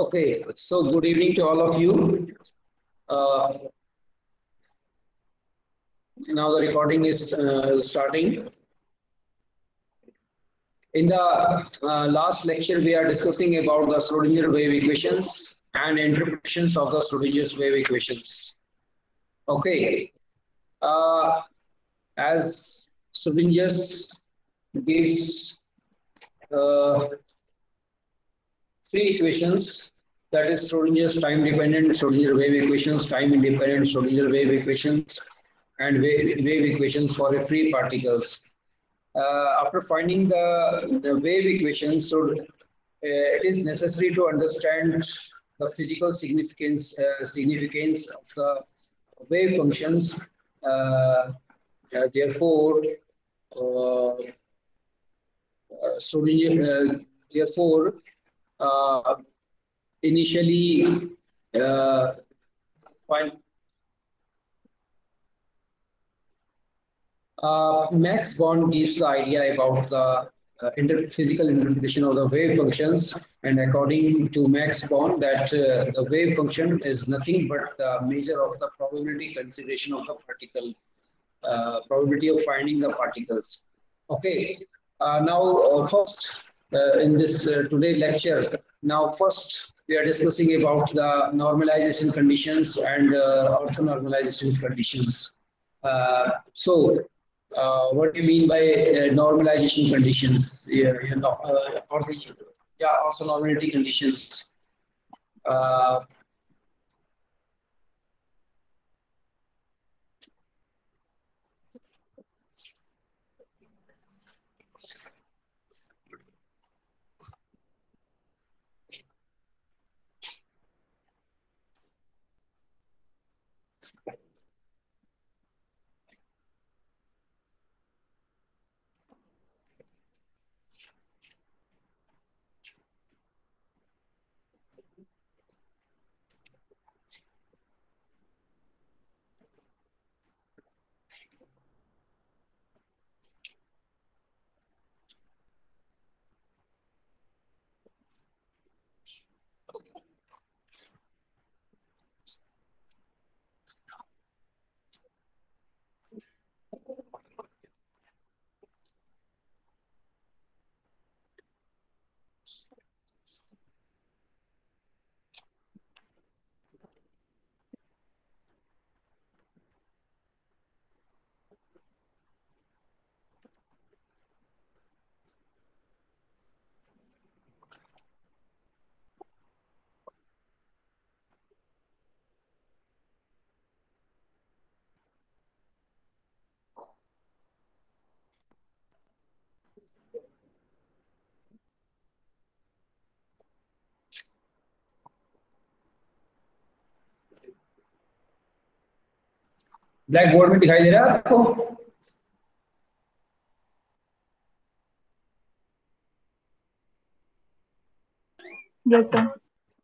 Okay, so good evening to all of you. Uh, now the recording is uh, starting. In the uh, last lecture, we are discussing about the Schrodinger wave equations and interpretations of the Schrodinger's wave equations. Okay, uh, as Schrodinger's gives uh, three equations that is Schrodinger's time dependent Schrodinger wave equations, time independent Schrodinger wave equations, and wave, wave equations for a free particles. Uh, after finding the, the wave equations, so uh, it is necessary to understand the physical significance uh, significance of the wave functions. Uh, uh, therefore, uh, initially uh, fine. Uh, Max Born gives the idea about the uh, inter physical interpretation of the wave functions. And according to Max Born, that uh, the wave function is nothing but the measure of the probability consideration of the particle, uh, probability of finding the particles. Okay, uh, now uh, first in this today lecture, now first we are discussing about the normalization conditions and uh, orthonormalization conditions. Uh, so, uh, what do you mean by uh, normalization conditions? Yeah, you know, uh, or the, yeah, orthonormality conditions. Black board में दिखाई दे रहा है आपको?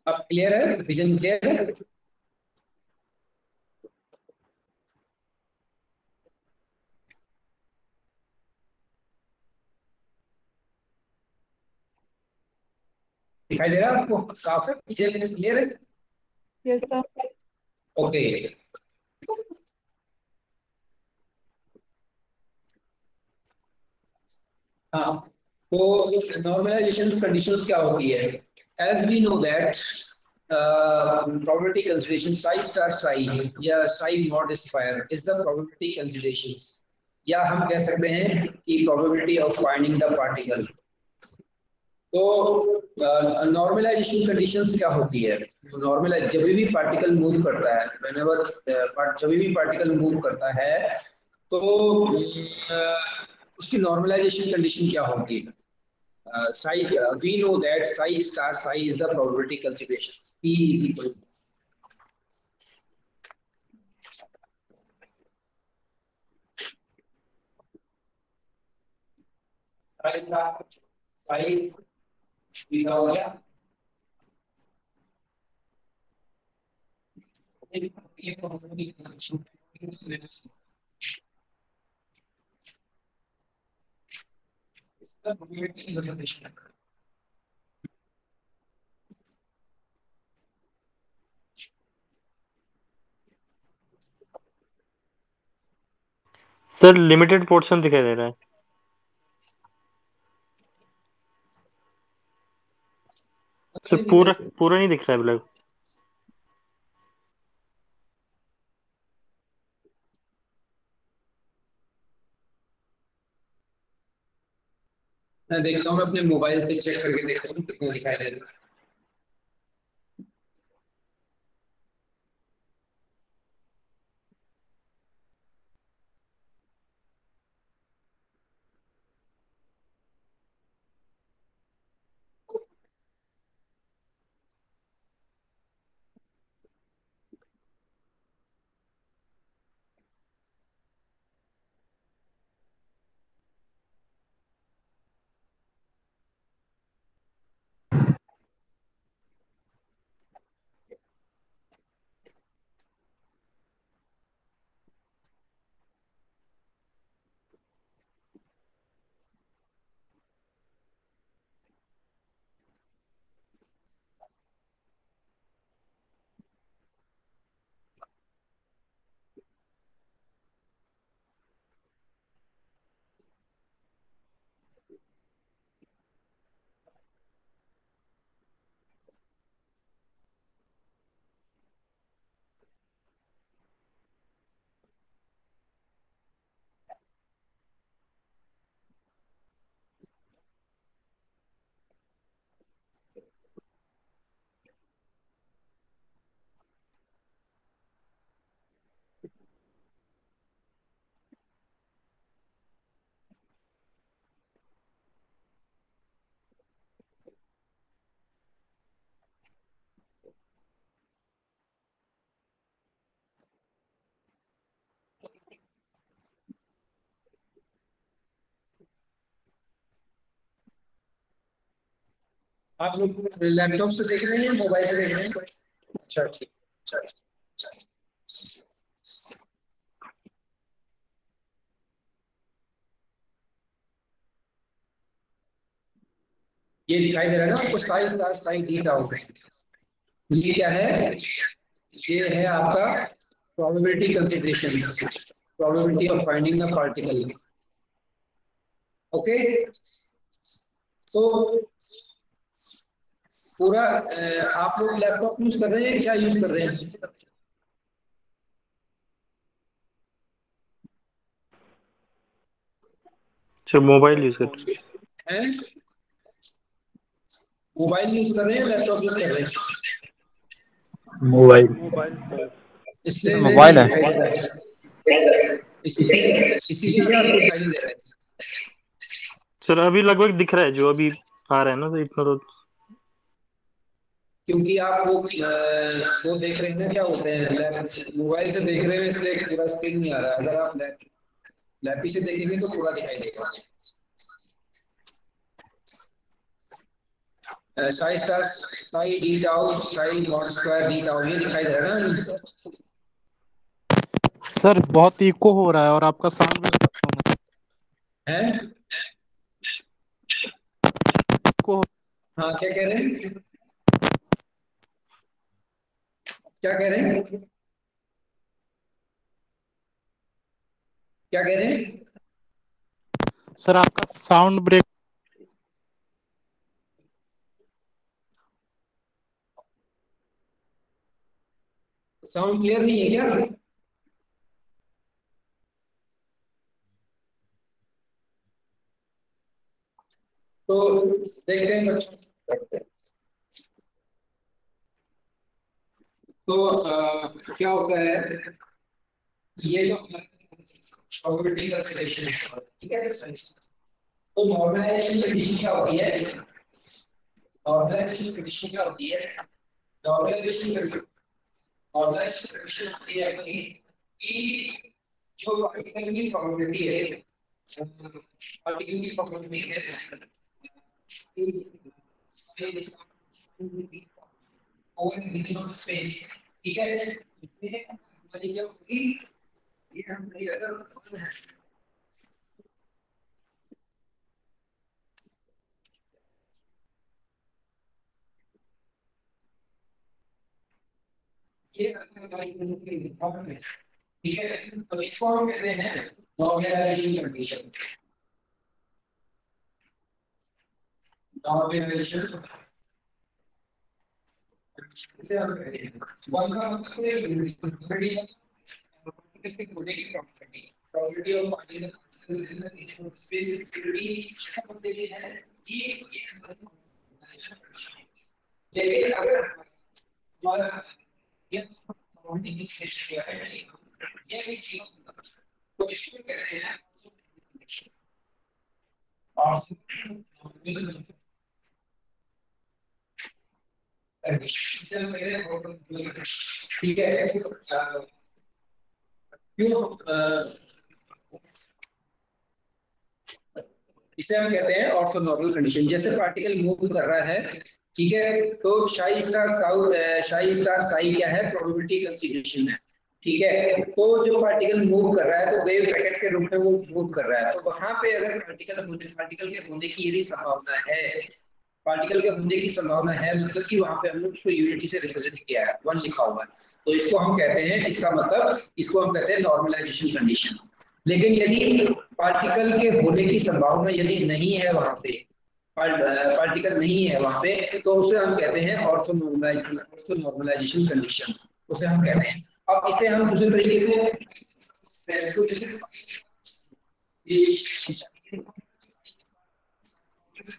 अब clear है? Vision clear है? दिखाई दे रहा है आपको? साफ़ है? विजन क्लियर है? यस सर ओके हाँ, तो नॉर्मलाइजेशन कंडीशंस क्या होती है? As we know that probability consideration psi star psi या psi modifier is the probability consideration या हम कह सकते हैं कि probability of finding the particle तो नॉर्मलाइजेशन uh, कंडीशंस क्या होती है? नॉर्मल जब भी पार्टिकल मूव करता है uh, जब भी पार्टिकल मूव करता है तो uh, उसकी नॉर्मलाइजेशन कंडीशन क्या होगी? Psi we know that psi star psi is the probability consideration P is equal size हो गया। सर लिमिटेड पोर्शन दिखाई दे रहा है। सर, पूरा पूरा नहीं दिख रहा है ब्लैक देखता हूँ, मैं अपने मोबाइल से चेक करके देखता हूँ, कितना दिखाई दे रहा है। आप लोग लैपटॉप से देख रहे हैं मोबाइल से देख रहे हैं? अच्छा ठीक। ये दिखाई दे रहा है ना आपको साइज़ का साइन डी डाउट ये क्या है? ये है आपका probability consideration probability of finding the particle okay तो पूरा आप लोग लैपटॉप यूज़ कर रहे हैं क्या यूज़ कर रहे हैं? सर मोबाइल यूज़ कर हैं। मोबाइल यूज़ कर रहे हैं लैपटॉप यूज़ कर रहे हैं? मोबाइल इसलिए मोबाइल है। इसीलिए आपको दिखाई दे रहा है। सर अभी लगभग दिख रहा है जो अभी आ रहा है ना तो इतना तो क्योंकि आप वो वो देख रहे हैं ना क्या होते हैं मोबाइल से देख रहे हैं इसलिए पूरा स्क्रीन नहीं आ रहा। अगर आप लैपी से देखेंगे तो पूरा दिखाई देगा। Psi star psi D tau psi naught square D tau ये दिखाई दे रहा है ना? सर बहुत इको हो रहा है और आपका साउंड भी है इको हाँ क्या कह रहे हैं? क्या कह रहे हैं? क्या कह रहे हैं? सर आपका साउंड ब्रेक साउंड क्लियर नहीं है क्या? तो देखते हैं बच्चों तो आ, क्या होता है? ये जो प्रोबेबिलिटी का सिलेक्शन है। ठीक है? तो नॉर्मलाइजेशन कंडीशन क्या होती है? नॉर्मलाइजेशन कंडीशन क्या होती है? नॉर्मलाइजेशन नॉर्मलाइजेशन कंडीशन होती है कि जो पार्टिकल की प्रोबेबिलिटी है पार्टिकल की प्रोबेबिलिटी है over minimum space ठीक है इसमें हमारी क्या होगी ये हमारी अगर ये ठीक है तो इसको हम कहते हैं normalization condition. Normalization. इसे हम कहते हैं वन का मतलब है probability of probability probability of finding the particle within the region of space is probability हम देखे हैं ये लेकिन अगर हमारा ये probability की स्टेशन है ये एक चीज़ तो इसको कहते हैं और इसे हम कहते हैं ऑर्थोनॉर्मल कंडीशन जैसे पार्टिकल मूव कर रहा है, ठीक है? तो psi star south psi star psi क्या है प्रोबेबिलिटी कंसीडरेशन है, ठीक है? तो जो पार्टिकल मूव कर रहा है तो वेव पैकेट के रूप में वो मूव कर रहा है तो वहाँ पे अगर पार्टिकल पार्टिकल के होने की यदि संभावना है पार्टिकल के होने की संभावना है मतलब कि वहाँ पे हमने उसको यूनिटी से रिप्रेजेंट किया है वन लिखा हुआ है। तो इसको हम कहते हैं, इसका मतलब इसको हम कहते हैं नॉर्मलाइजेशन कंडीशन लेकिन यदि पार्टिकल के होने की संभावना यदि नहीं है वहाँ पे पार्टिकल नहीं है वहाँ पे तो उसे हम कहते हैं ऑर्थो नॉर्मलाइजेशन कंडीशन उसे हम कहते हैं। अब इसे हम दूसरे तरीके से ठीक है तो ये दो तो मॉडल्स लिखना चाहूँ उसी तरीके से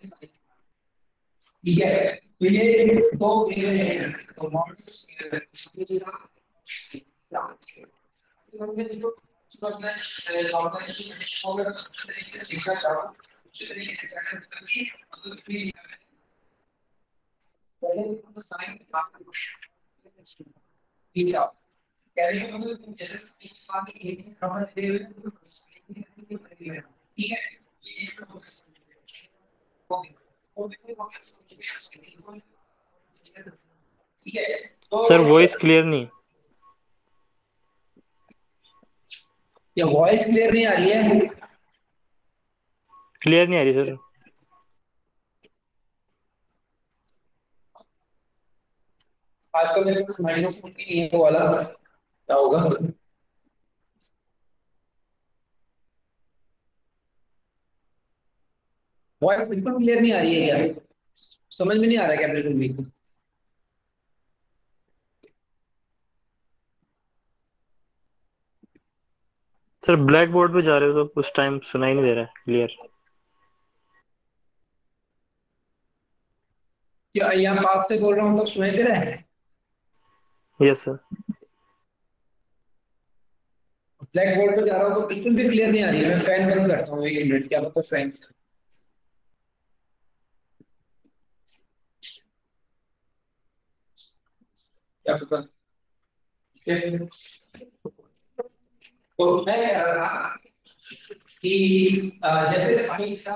कैसे कि अगर भी साइन ठीक है कैरियर मतलब जैसे स्पीच वाली एक खबर दे रहे हैं ठीक है ये इसको सर वॉइस क्लियर नहीं। या वॉइस क्लियर नहीं आ रही है। क्लियर नहीं आ रही सर आजकल मेरे पास माइक्रोफोन भी नहीं है वाला। क्या होगा? वॉइस बिल्कुल क्लियर नहीं आ रही है क्या? समझ में नहीं आ रहा क्या बिल्कुल भी? सर ब्लैक बोर्ड पे जा रहे हो तो कुछ टाइम सुनाई नहीं दे रहा है क्लियर क्या यहाँ पास से बोल रहा हूँ तो सुनाई दे रहा है? यस सर ब्लैक बोर्ड पे जा रहा हूँ तो बिल्कुल भी क्लियर नहीं आ रही है। मैं फ़ैन बंद करता हूँ एक मिनट क्या पता फ़ैन क्या पता तो मैं, कि जैसे साइंस का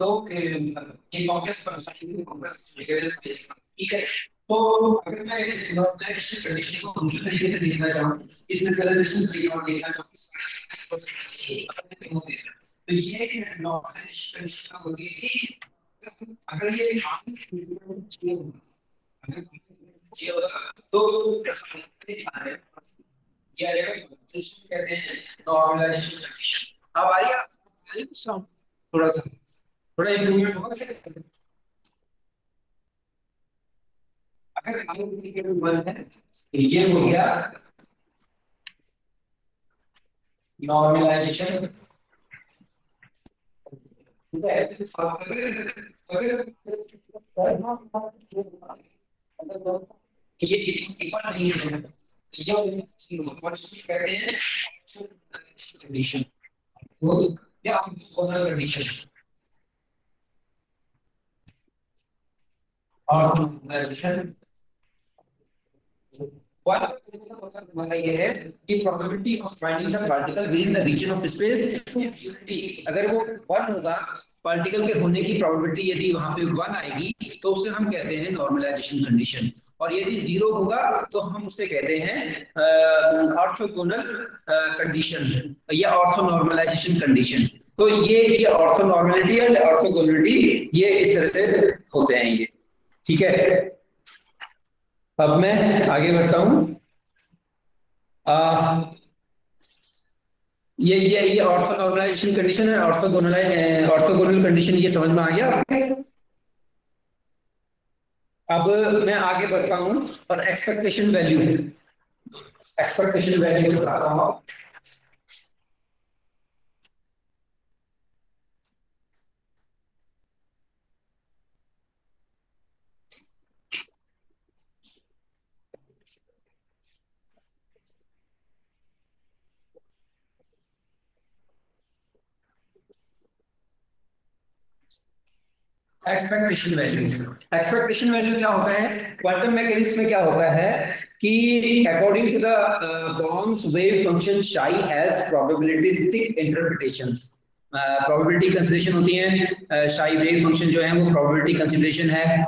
तो ये कॉम्प्लेक्स फ़ंक्शन कॉम्प्लेक्स स्पेस ठीक है? तो अगर मैं इस नॉर्मलाइजेशन कंडीशन को दूसरे तरीके से देखना चाहूँ, इस रिजर्वेशन ट्रीटमेंट देखना चाहूँ तो ये नॉर्मलाइजेशन कंडीशन होगी अगर ये तो कहते हैं? नॉर्मलाइजेशन कंडीशन अब आ रही है थोड़ा सा थोड़ा इंप्रूवमेंट होगा अगर वन है ये हो गया नॉर्मलाइजेशन ये इक्वल नहीं है। ये कहते हैं कंडीशन या कंडीशन और ये है कि probability of finding the particle within the region of space अगर वो वन होगा पार्टिकल के होने की प्रोबेबिलिटी यदि वहाँ पे वन आएगी तो उसे हम कहते हैं नॉर्मलाइजेशन कंडीशन और यदि ज़ीरो होगा तो हम उसे कहते हैं ऑर्थोगोनल कंडीशन या ऑर्थो नॉर्मलाइजेशन कंडीशन तो ये ये ऑर्थो नॉर्मलिटी एंड ऑर्थोगोनलिटी ये इस तरह से होते हैं ये. ठीक है? अब मैं आगे बढ़ता हूँ। ये ये ये ऑर्थो नॉर्मलाइजेशन कंडीशन है ऑर्थोगोनल ऑर्थोगोनल कंडीशन ये समझ में आ गया अब मैं आगे बढ़ता हूँ और एक्सपेक्टेशन वैल्यू एक्सपेक्टेशन वैल्यू बताता हूँ। एक्सपेक्टेशन वैल्यू एक्सपेक्टेशन वैल्यू क्या होता है? क्वांटम मैकेनिक्स में क्या होता है कि according to the Born's wave function psi has probabilistic interpretations probability consideration होती है। शाई वेव फ़ंक्शन जो है, वो प्रोबेबिलिटी कंसीडरेशन है।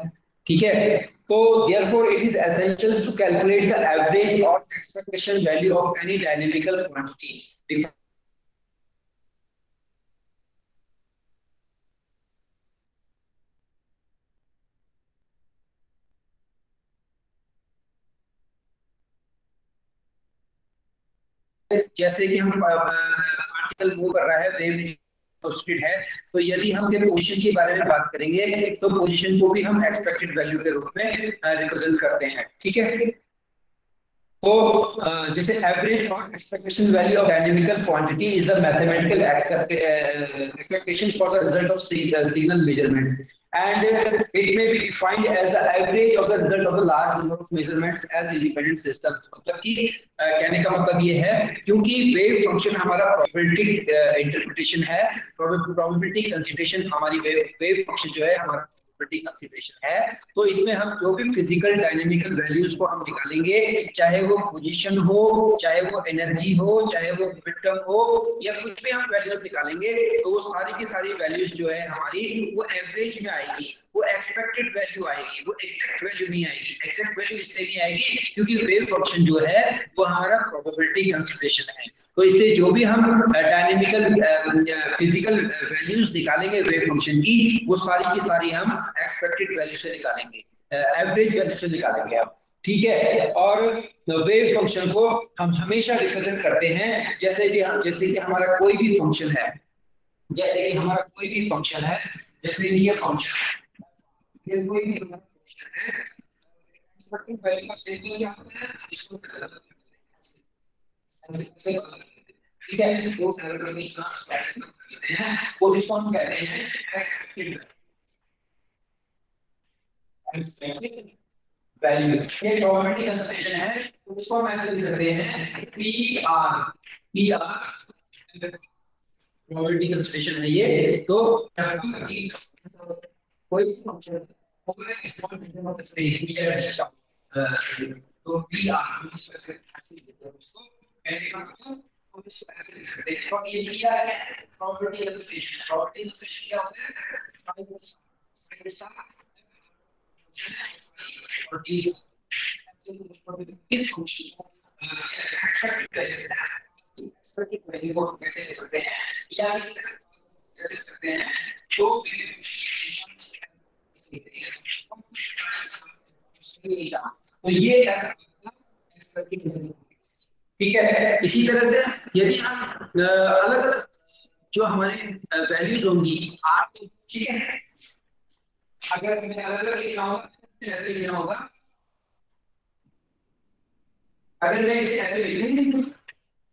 ठीक है? तो therefore it is essential to calculate the average or expectation value of any dynamical quantity. जैसे कि हम पार्टिकल मूव कर रहा है वेव स्पीड है। तो यदि हम के पोजीशन के बारे में बात करेंगे तो पोजीशन को भी हम एक्सपेक्टेड वैल्यू के रूप में रिप्रेजेंट करते हैं, ठीक है? तो जैसे एवरेज और expectation value of dynamical quantity is a mathematical expectation for the result of signal measurements and it may be defined as the average of the result of a large number of measurements as independent systems मतलब कि कहने का मतलब ये है क्योंकि wave function हमारा probability interpretation है प्रोबेबिलिटी consideration हमारी वेव वेव फ़ंक्शन जो है हमारा प्रॉपर्टी कंसीडरेशन है तो इसमें हम जो भी फ़िज़िकल डायनेमिकल वैल्यूज़ को हम निकालेंगे, चाहे वो पोजीशन हो, चाहे वो एनर्जी हो, चाहे वो मोमेंटम हो, या कुछ भी हम वैल्यूज़ निकालेंगे तो वो सारी की सारी वैल्यूज़ जो है हमारी, वो एवरेज में आएगी, वो एक्सपेक्टेड वैल्यू आएगी, वो एक्सेक्ट वैल्यू नहीं आएगी एक्सेक्ट वैल्यू इसलिए नहीं आएगी क्योंकि वेव फ़ंक्शन जो है, वो हमारा प्रोबेबिलिटी कंसीडरेशन है। तो इससे जो भी हम डायनेमिकल फ़िज़िकल वैल्यूज़ निकालेंगे वेव फ़ंक्शन की, वो सारी की सारी हम एक्सपेक्टेड वैल्यू से निकालेंगे एवरेज वैल्यू से निकालेंगे हम, ठीक है? और वेव फ़ंक्शन को हम हमेशा रिप्रेजेंट करते हैं, जैसे कि जैसे कि हमारा कोई भी फ़ंक्शन है, जैसे कि हमारा कोई भी फ़ंक्शन है, जैसे ये फ़ंक्शन ये कोई भी फ़ंक्शन है एक्सपेक्टेड वैल्यू का सेम क्या होता है इसको ठीक है वो कंडीशन स्पेसिफिक करते हैं वो हैं वैल्यू ये प्रोबेबिलिटी कंस्ट्रेशन है उसको हम ऐसे लिख सकते हैं P R P R probability concentration है ये तो कोई फ़ंक्शन तो पी आर हैं प्रॉपर्टी इलस्ट्रेशन प्रॉपर्टी इलस्ट्रेशन क्या होता है? इस फ़ंक्शन को एक्सपेक्टेड वैल्यू को कैसे ले सकते हैं या कैसे सकते हैं तो तो ये एक्सपेक्टेड वैल्यू ठीक है? इसी तरह से यदि हम अलग अलग जो हमारे वैल्यूज़ होंगी आर ठीक है? अगर मैं अलग अलग लिखना होगा ऐसे लिखना होगा। अगर मैं इसे ऐसे लिख दूँ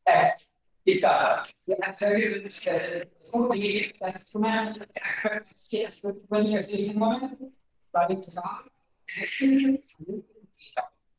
एक्स इसका सारी सारी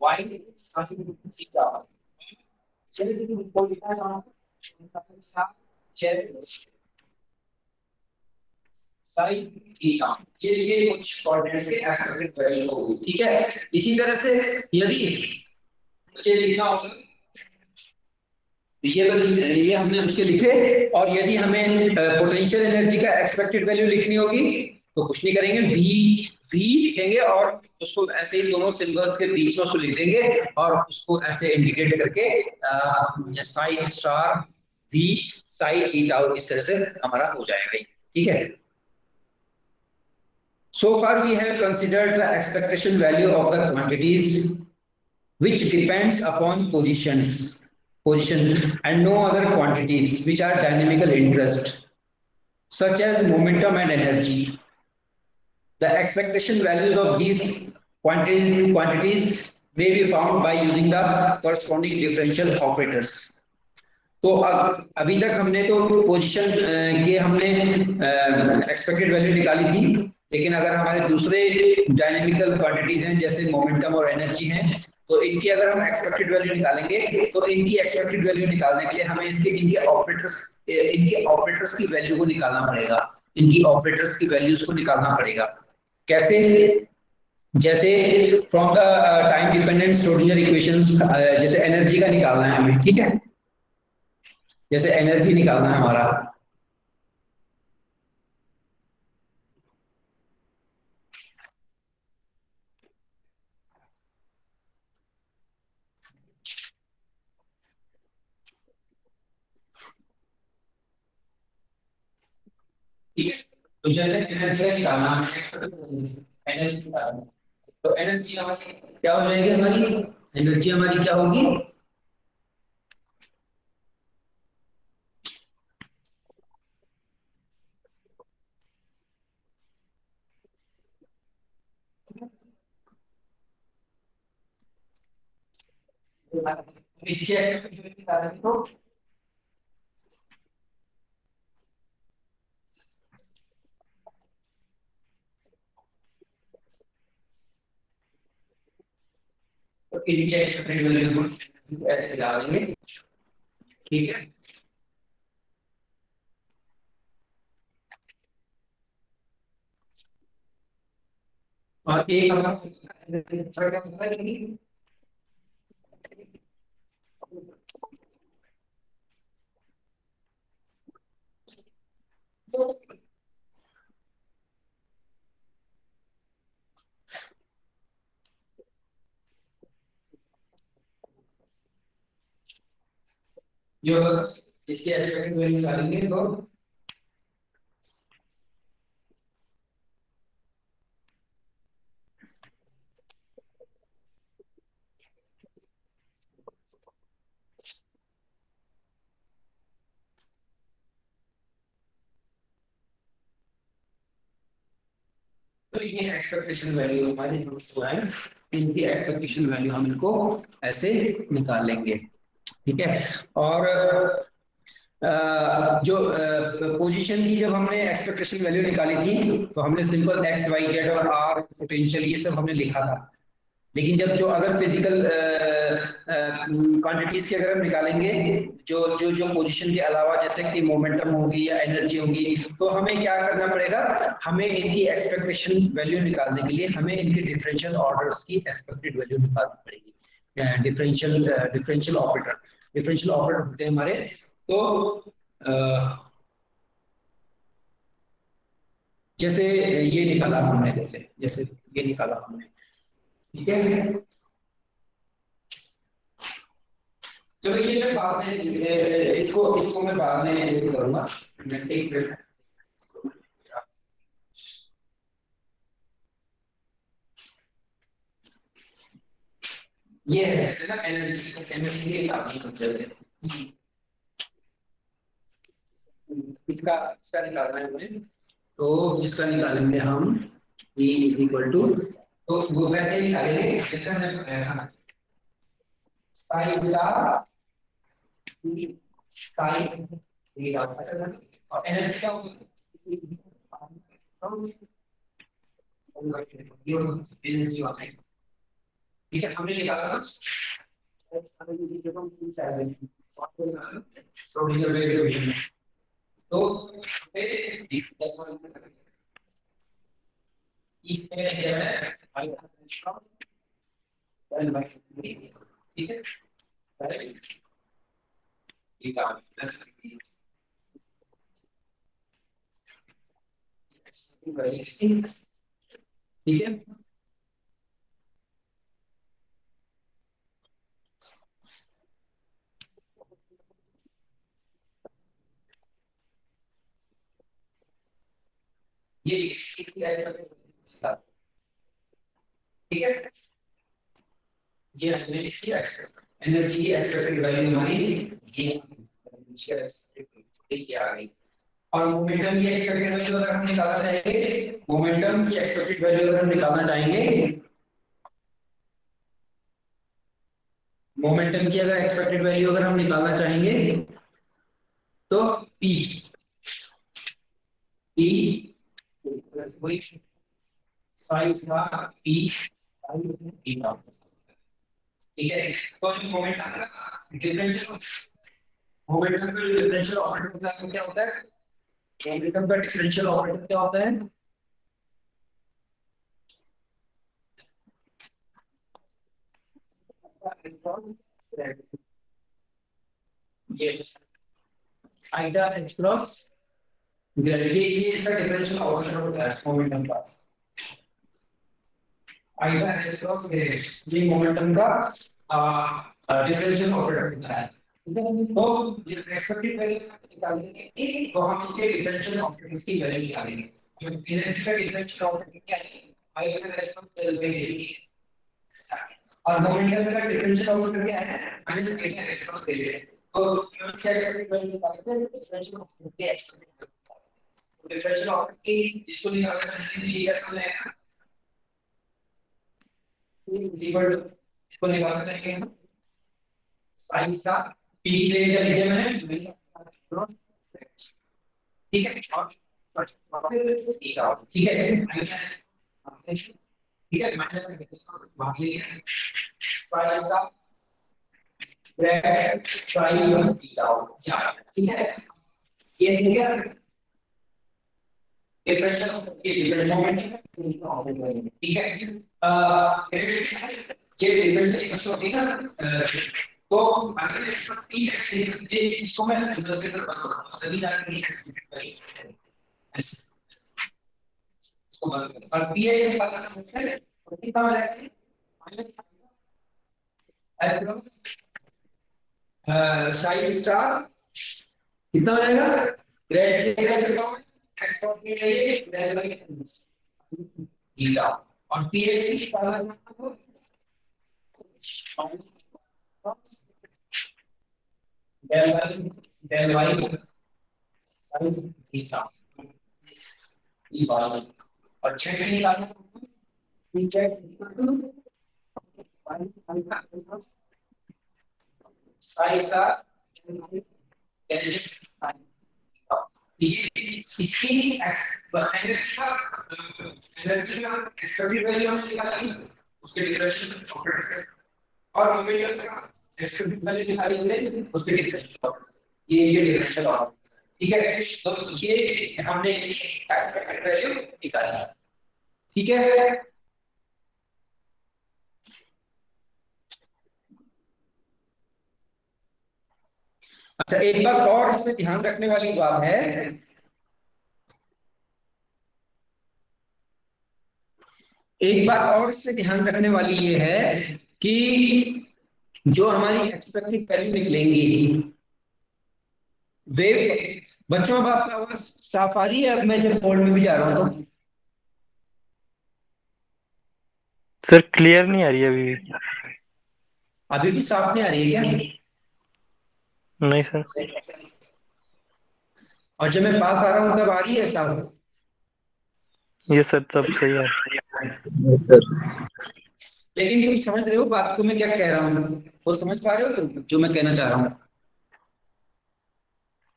y sin theta. Jadi kita boleh lihat sine theta ये ये कुछ के वैल्यू होगी ठीक है इसी तरह से यदि मुझे लिखना होगा तो ये ये हमने उसके लिखे और यदि हमें पोटेंशियल एनर्जी का एक्सपेक्टेड वैल्यू लिखनी होगी तो कुछ नहीं करेंगे वी वी लिखेंगे और उसको ऐसे ही दोनों सिंबल्स के बीच में उसको लिख देंगे और उसको ऐसे इंडिकेट करके साइन स्टार वी साइन ईट आउट इस तरह से हमारा हो जाएगा ठीक है? So far we have considered the expectation value of the quantities which depends upon position position and no other quantities which are dynamical interest such as momentum and energy The expectation values of these quantities, quantities may be found by using the corresponding differential operators. तो अभी तक हमने तो position के हमने expected value निकाली थी लेकिन अगर हमारे दूसरे डायनेमिकल क्वांटिटीज हैं जैसे मोमेंटम और एनर्जी हैं तो इनकी अगर हम एक्सपेक्टेड वैल्यू निकालेंगे तो इनकी एक्सपेक्टेड वैल्यू निकालने के लिए हमें इसके इनके ऑपरेटर्स इनके ऑपरेटर्स की वैल्यू को निकालना पड़ेगा इनकी ऑपरेटर्स की वैल्यूज़ को निकालना पड़ेगा कैसे जैसे from the time dependent Schrodinger equations जैसे एनर्जी का निकालना है हमें, ठीक है? जैसे एनर्जी निकालना है हमारा। ठीक है? तो जैसे एनर्जी निकालना एनर्जी निकालना तो एनर्जी हमारी क्या हो जाएगी हमारी? एनर्जी हमारी क्या होगी? इसकी तो तो इनकी एक्सेप्टेड वैल्यू को ऐसे डालेंगे ठीक है? और एक हमारा जो इसके एस्पेक्ट वैल्यू निकालेंगे तो तो ये एक्सपेक्टेशन वैल्यू हमारे जो है, इनकी एक्सपेक्टेशन वैल्यू हम इनको ऐसे निकाल लेंगे। ठीक है? और जो पोजीशन की जब हमने एक्सपेक्टेशन वैल्यू निकाली थी तो हमने सिंपल एक्स वाई जेड और आर पोटेंशियल ये सब हमने लिखा था। लेकिन जब जो अगर फ़िज़िकल क्वांटिटीज की अगर हम निकालेंगे, जो जो जो पोजीशन के अलावा जैसे कि मोमेंटम होगी या एनर्जी होगी तो हमें क्या करना पड़ेगा? हमें इनकी एक्सपेक्टेशन वैल्यू निकालने के लिए हमें इनके डिफरेंशियल ऑर्डर्स की एक्सपेक्टेड वैल्यू निकालनी पड़ेगी। Differential differential operator differential operator होते हैं हमारे। तो जैसे ये निकाला हमने, जैसे जैसे ये निकाला हमने। ठीक है? चलो, ये मैं बाद में, इसको इसको मैं बाद में करूँगा। ये है ऐसे ना एनर्जी एनर्जी के आती है जैसे। इसका इसका निकालना है तो इसका निकालेंगे हम E इज़ इक्वल टू तो वो वैसे ही निकालेंगे, जैसे हमने बताया था साइन स्टार साइन और एनर्जी क्या होगी? एनर्जी वाला ठीक है हमने निकाला तो ठीक है? ठीक है? ये एनर्जी की एक्सपेक्टेड वैल्यू अगर हम निकालना चाहेंगे मोमेंटम की एक्सपेक्टेड वैल्यू अगर हम निकालना चाहेंगे मोमेंटम की अगर एक्सपेक्टेड वैल्यू अगर हम निकालना चाहेंगे तो पी p वही साइज़ का p ठीक है तो जो मोमेंट डिफरेंशियल मोमेंटम का डिफरेंशियल ऑपरेटर होता है क्या होता है? मोमेंटम का डिफरेंशियल ऑपरेटर क्या होता है? ये आइडा एच क्रॉस ग्रेविटी ये इसका डिफरेंशियल ऑपरेटर होता है मोमेंटम का आइडा एच क्रॉस ग्रेविटी ये मोमेंटम का डिफरेंशियल ऑपरेटर होता है तो ये एक्सपेक्टेड वैल्यू निकालेंगे एक तो हम इनके डिफरेंशियल ऑपरेटर्स की वैल्यू निकालेंगे जो इनर्जी का डिफरेंशियल ऑपरेटर क्या है आई का बाय डी और मोमेंटम का डिफरेंशियल ऑपरेटर क्या है माइनस एरिया रेस्पॉन्स एरिया तो इनर्जी एक्सपेक्टेड वैल्यू निकालते हैं डिफरेंशियल ऑपरेटर के एक्सपेक्टेड डिफरेंशियल ऑपरेटर की इसको निकालना चाहिए ये कैसे बनेगा इसको निकालना चाहिए साइन का पी से क्या लिखे मैंने ठीक है ठीक है ठीक है माइनस बाकी साइन का ब्रैकेट साइन थीटा या ठीक है ये हो गया डिफरेंशियल ये डिफरेंशियल मोमेंट ठीक है? ये डिफरेंशियल इक्वेशन ठीक है तो अगर इसका पी एक्स ये इसको मैं सिंगल के तरफ़ बनाऊँगा तभी जाकर ये एक्स ऐसे, इसको बंद कर। और पी एक्स निकालना समझते हैं तो कितना हो जाएगा minus S plus sine star कितना हो जाएगा ग्रेड के का कितना है। एक्स और पी है ग्रेड बाय थीटा और पी एक्स निकालना चाहते हो del y del y sin theta y y और z के निकालना साइज़ का ये इसकी एनर्जी का एनर्जी का एक्सट्रीम वैल्यू हमने निकाला उसके डिफरेंशियल ऑपरेटर से और मोमेंटम का एक्सट्रीम वैल्यू निकाली उसके ऑपरेटर ये ये डिफरेंशियल ऑपरेटर ठीक है तो ये हमने एक्सपेक्टेड वैल्यू निकाला ठीक है? अच्छा एक बात और इसमें ध्यान रखने वाली बात है। एक बात और इसमें ध्यान रखने वाली ये है कि जो हमारी एक्सपेक्टेड वैल्यू निकलेंगी वेव बच्चों अब आपका आवाज़ साफ़ आ रही है? अब मैं जब बोर्ड में भी जा रहा हूँ तो। सर क्लियर नहीं आ रही अभी। भी अभी भी साफ़ नहीं आ रही है क्या? नहीं सर। और जब मैं पास आ रहा हूँ तब आ रही है साफ़ ये सर सब सही है। लेकिन तुम समझ रहे हो बात को मैं क्या कह रहा हूँ? वो समझ पा रहे हो तुम जो मैं कहना चाह रहा हूँ?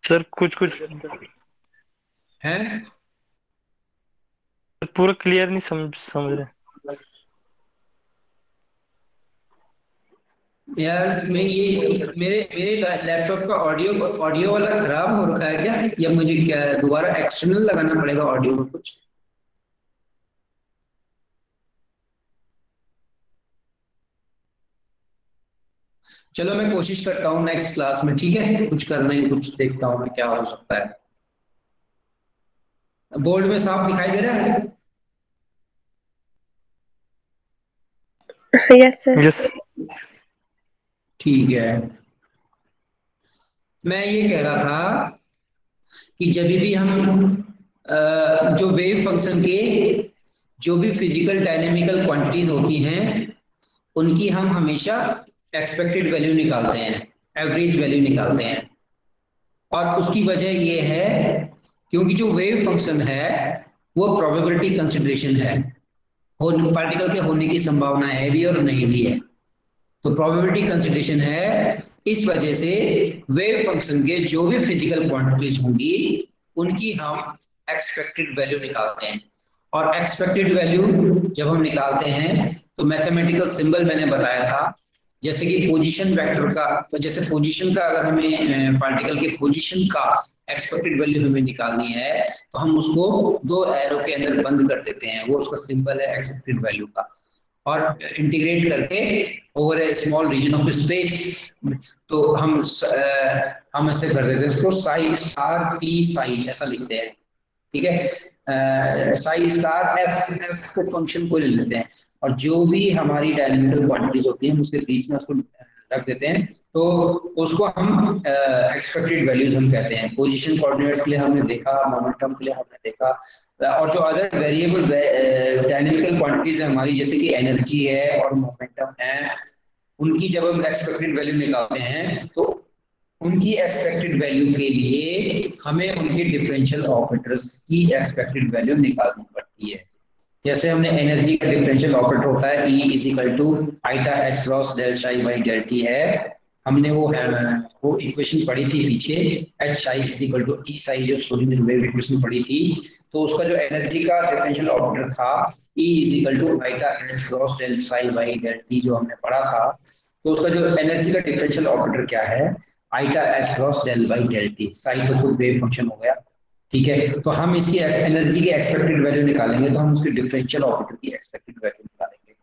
सर कुछ कुछ है? पूरा क्लियर नहीं समझ समझ रहे। यार मैं ये मेरे मेरे लैपटॉप का ऑडियो ऑडियो वाला खराब हो रखा है क्या? या मुझे क्या दोबारा एक्सटर्नल लगाना पड़ेगा ऑडियो में कुछ? चलो मैं कोशिश करता हूँ नेक्स्ट क्लास में ठीक है? कुछ करने कुछ देखता हूँ मैं क्या हो सकता है। बोर्ड में साफ़ दिखाई दे रहा है? यस सर यस ठीक है। मैं ये कह रहा था कि जब भी हम जो वेव फ़ंक्शन के जो भी फ़िज़िकल डायनेमिकल क्वांटिटीज होती हैं, उनकी हम हमेशा एक्सपेक्टेड वैल्यू निकालते हैं एवरेज वैल्यू निकालते हैं। और उसकी वजह यह है, क्योंकि जो वेव फ़ंक्शन है, वो प्रोबेबिलिटी कंसिडरेशन है। पार्टिकल के होने की संभावना है भी और नहीं भी है। तो प्रोबेबिलिटी कंसिडरेशन है। इस वजह से वेव फ़ंक्शन के जो भी फ़िज़िकल क्वांटिटीज होंगी, उनकी हम एक्सपेक्टेड वैल्यू निकालते हैं। और एक्सपेक्टेड वैल्यू जब हम निकालते हैं तो मैथमेटिकल सिंबल मैंने बताया था। जैसे कि पोजीशन वेक्टर का तो जैसे पोजीशन का अगर हमें पार्टिकल के पोजीशन का एक्सपेक्टेड वैल्यू हमें निकालनी है तो हम उसको दो एरो के अंदर बंद कर देते हैं। वो उसका सिंबल है एक्सपेक्टेड वैल्यू का। और इंटीग्रेट करके over a small region of space तो हम अ, हम ऐसे कर देते हैं इसको साई स्टार टी साई ऐसा लिखते हैं ठीक है? साई स्टार एफ़ एफ़ को फ़ंक्शन को ले लेते हैं और जो भी हमारी डायनेमिकल क्वांटिटीज होती है उसके बीच में उसको रख देते हैं। तो उसको हम एक्सपेक्टेड वैल्यूज़ हम कहते हैं। पोजीशन कोऑर्डिनेट्स के लिए हमने देखा मोमेंटम के लिए हमने देखा और जो अदर वेरिएबल डायनेमिकल क्वांटिटीज है हमारी, जैसे कि एनर्जी है और मोमेंटम है, उनकी जब हम एक्सपेक्टेड वैल्यू निकालते हैं तो उनकी एक्सपेक्टेड वैल्यू के लिए हमें उनके डिफरेंशियल ऑपरेटर्स की एक्सपेक्टेड वैल्यू निकालनी पड़ती है। जैसे हमने एनर्जी का डिफरेंशियल ऑपरेटर होता है E is equal to iota H cross del psi by del T है। हमने वो है वो इक्वेशन पढ़ी थी पीछे H I is equal to E psi जो सोलिनर वेव इक्वेशन पढ़ी थी। तो उसका जो एनर्जी का डिफरेंशियल ऑपरेटर था E is equal to iota H cross del psi by del T जो हमने पढ़ा था तो उसका जो एनर्जी का डिफरेंशियल ऑपरेटर क्या है? Iota H cross del by del T psi तो कोई वेव फ़ंक्शन हो गया। ठीक है? तो हम इसकी एनर्जी की एक्सपेक्टेड वैल्यू निकालेंगे तो हम उसकी डिफरेंशियल ऑपरेटर की एक्सपेक्टेड वैल्यू निकालेंगे।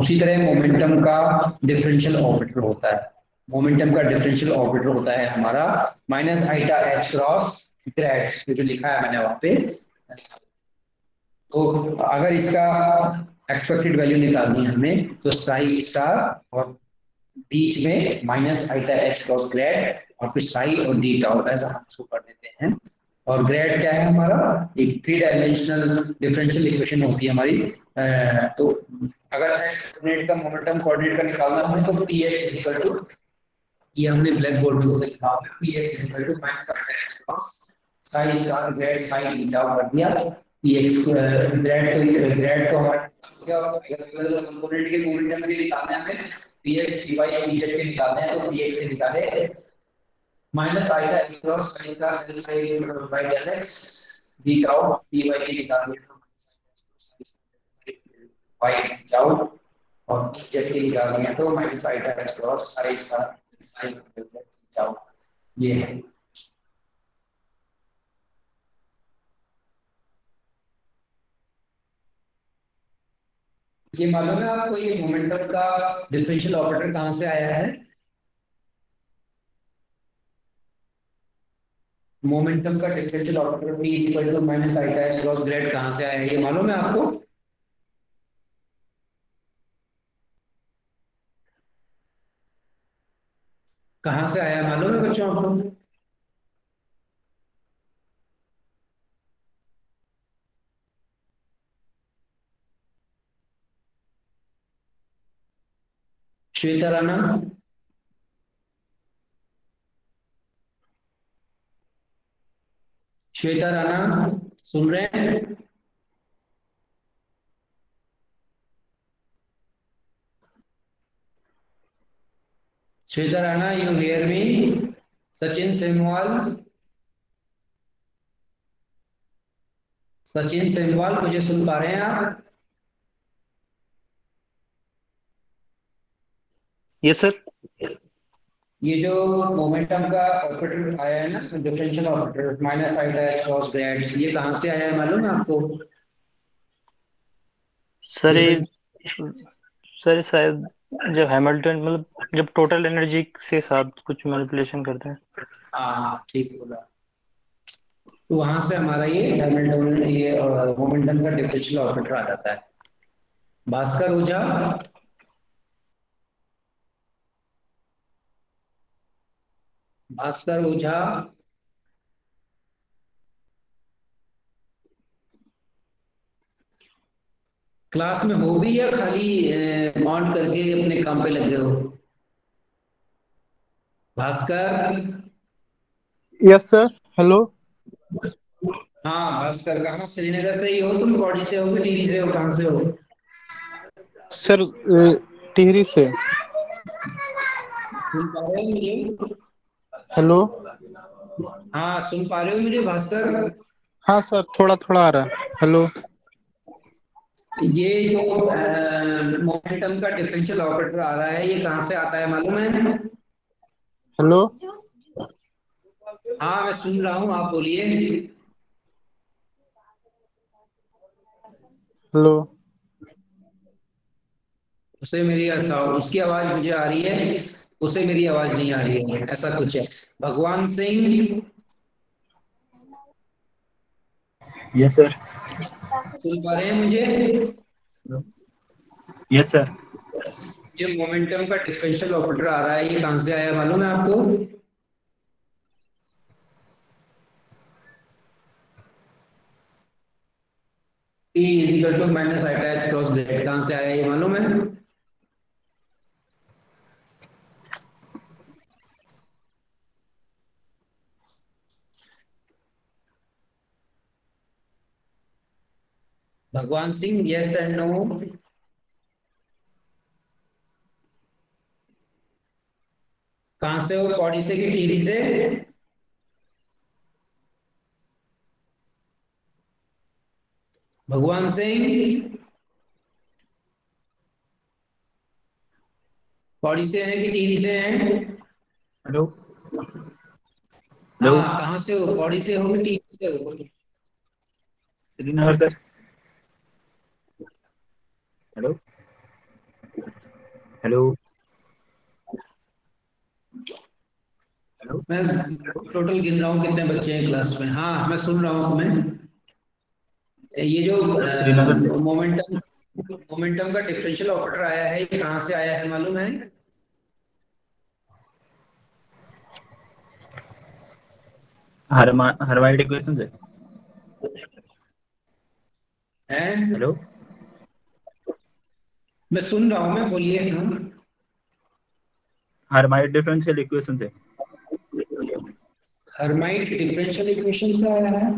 उसी तरह मोमेंटम का डिफरेंशियल ऑपरेटर होता है। मोमेंटम का डिफरेंशियल ऑपरेटर होता है हमारा। Minus iota H cross grad जो लिखा है मैंने वहाँ पे तो अगर इसका एक्सपेक्टेड वैल्यू निकालनी है हमें तो साई स्टार और बीच में minus iota H cross grad और फिर साई और डी टाउ ऐसा हम इसको कर देते हैं। और ग्रेड क्या है हमारा? एक थ्री डायमेंशनल डिफरेंशियल इक्वेशन होती है हमारी। तो अगर एक्स कोऑर्डिनेट का मोमेंटम कोऑर्डिनेट का निकालना हमें तो पी एक्स इक्वल टू ये हमने ब्लैक बोर्ड में जैसे लिखा हुआ है P X equal to minus iota H cross psi star grad D tau कर दिया पी एक्स ग्रेड तो ग्रेड तो हमारा कंपोनेंट के मोमेंटम के निकालने हमें एक्स वाई पी जेड के निकालने हैं तो एक्स से निकाले minus iota X cross sine का L sine by del X D tau Y के निकाल वाई टाउ और जेड के निकाल दिया तो minus iota X cross sine का साइन डी टाउ ये है ये मालूम है आपको ये मोमेंटम का डिफरेंशियल ऑपरेटर कहाँ से आया है? मोमेंटम का differential operator p equal to minus iota h cross grad कहाँ से आया है? ये मालूम है आपको? कहाँ से आया? मालूम है बच्चों आपको? श्वेता राणा श्वेता राणा सुन रहे हैं Shweta Rana you hear me Sachin Semwal Sachin Semwal मुझे सुन पा रहे हैं आप? यस सर ये जो मोमेंटम का ऑपरेटर आया है ना differential operator minus iota h cross grad ये कहाँ से आया है मालूम है आपको? सर ये सर। शायद जब हैमिल्टन मतलब जब टोटल एनर्जी से साथ कुछ मैनिपुलेशन करते हैं। हाँ ठीक बोला। तो वहाँ से हमारा ये हैमिल्टन ये मोमेंटम का डिफरेंशियल ऑपरेटर आ जाता है। भास्कर ओझा भास्कर ओझा। क्लास में हो भी या खाली माउंट करके अपने काम पे लगे हो? भास्कर? यस सर हेलो हाँ भास्कर कहाँ? श्रीनगर से ही हो तुम? बॉडी से हो कि टीवी से हो? कहाँ से हो? सर टिहरी से। सुन पा रहे हो मुझे हेलो? हाँ सुन पा रहे हो मुझे भास्कर? हाँ सर थोड़ा थोड़ा आ रहा है। हेलो? ये जो मोमेंटम का डिफरेंशियल ऑपरेटर आ रहा है ये कहाँ से आता है मालूम है? हेलो? हाँ मैं सुन रहा हूँ आप बोलिए। हेलो? उसे मेरी उसकी आवाज़ मुझे आ रही है। उसे मेरी आवाज़ नहीं आ रही है। ऐसा कुछ है। भगवान सिंह? यस सर सुन पा रहे हैं मुझे? यस सर ये मोमेंटम का डिफरेंशियल ऑपरेटर आ रहा है। ये कहाँ से आया मालूम है आपको? T is equal to minus iota h cross z कहाँ से आया ये मालूम है? भगवान सिंह यस एंड नो कहाँ से हो? पौड़ी से कि टीरी से? भगवान सिंह? पौड़ी से हैं कि टीरी से हैं? हेलो हेलो हाँ कहाँ से हो? पौड़ी से हो कि टीरी से हो? Srinagar sir hello hello hello मैं टोटल गिन रहा हूँ कितने बच्चे हैं क्लास में। हाँ मैं सुन रहा हूँ तुम्हें। ये जो। मोमेंटम मोमेंटम का डिफरेंशियल ऑपरेटर आया है ये कहाँ से आया है मालूम है? हरमा हरवाइड इक्वेशन से। हेलो मैं सुन रहा हूँ मैं बोलिए हाँ। हरमाइड डिफरेंशियल इक्वेशन से। हर्माइट डिफरेंशियल इक्वेशन से आया है।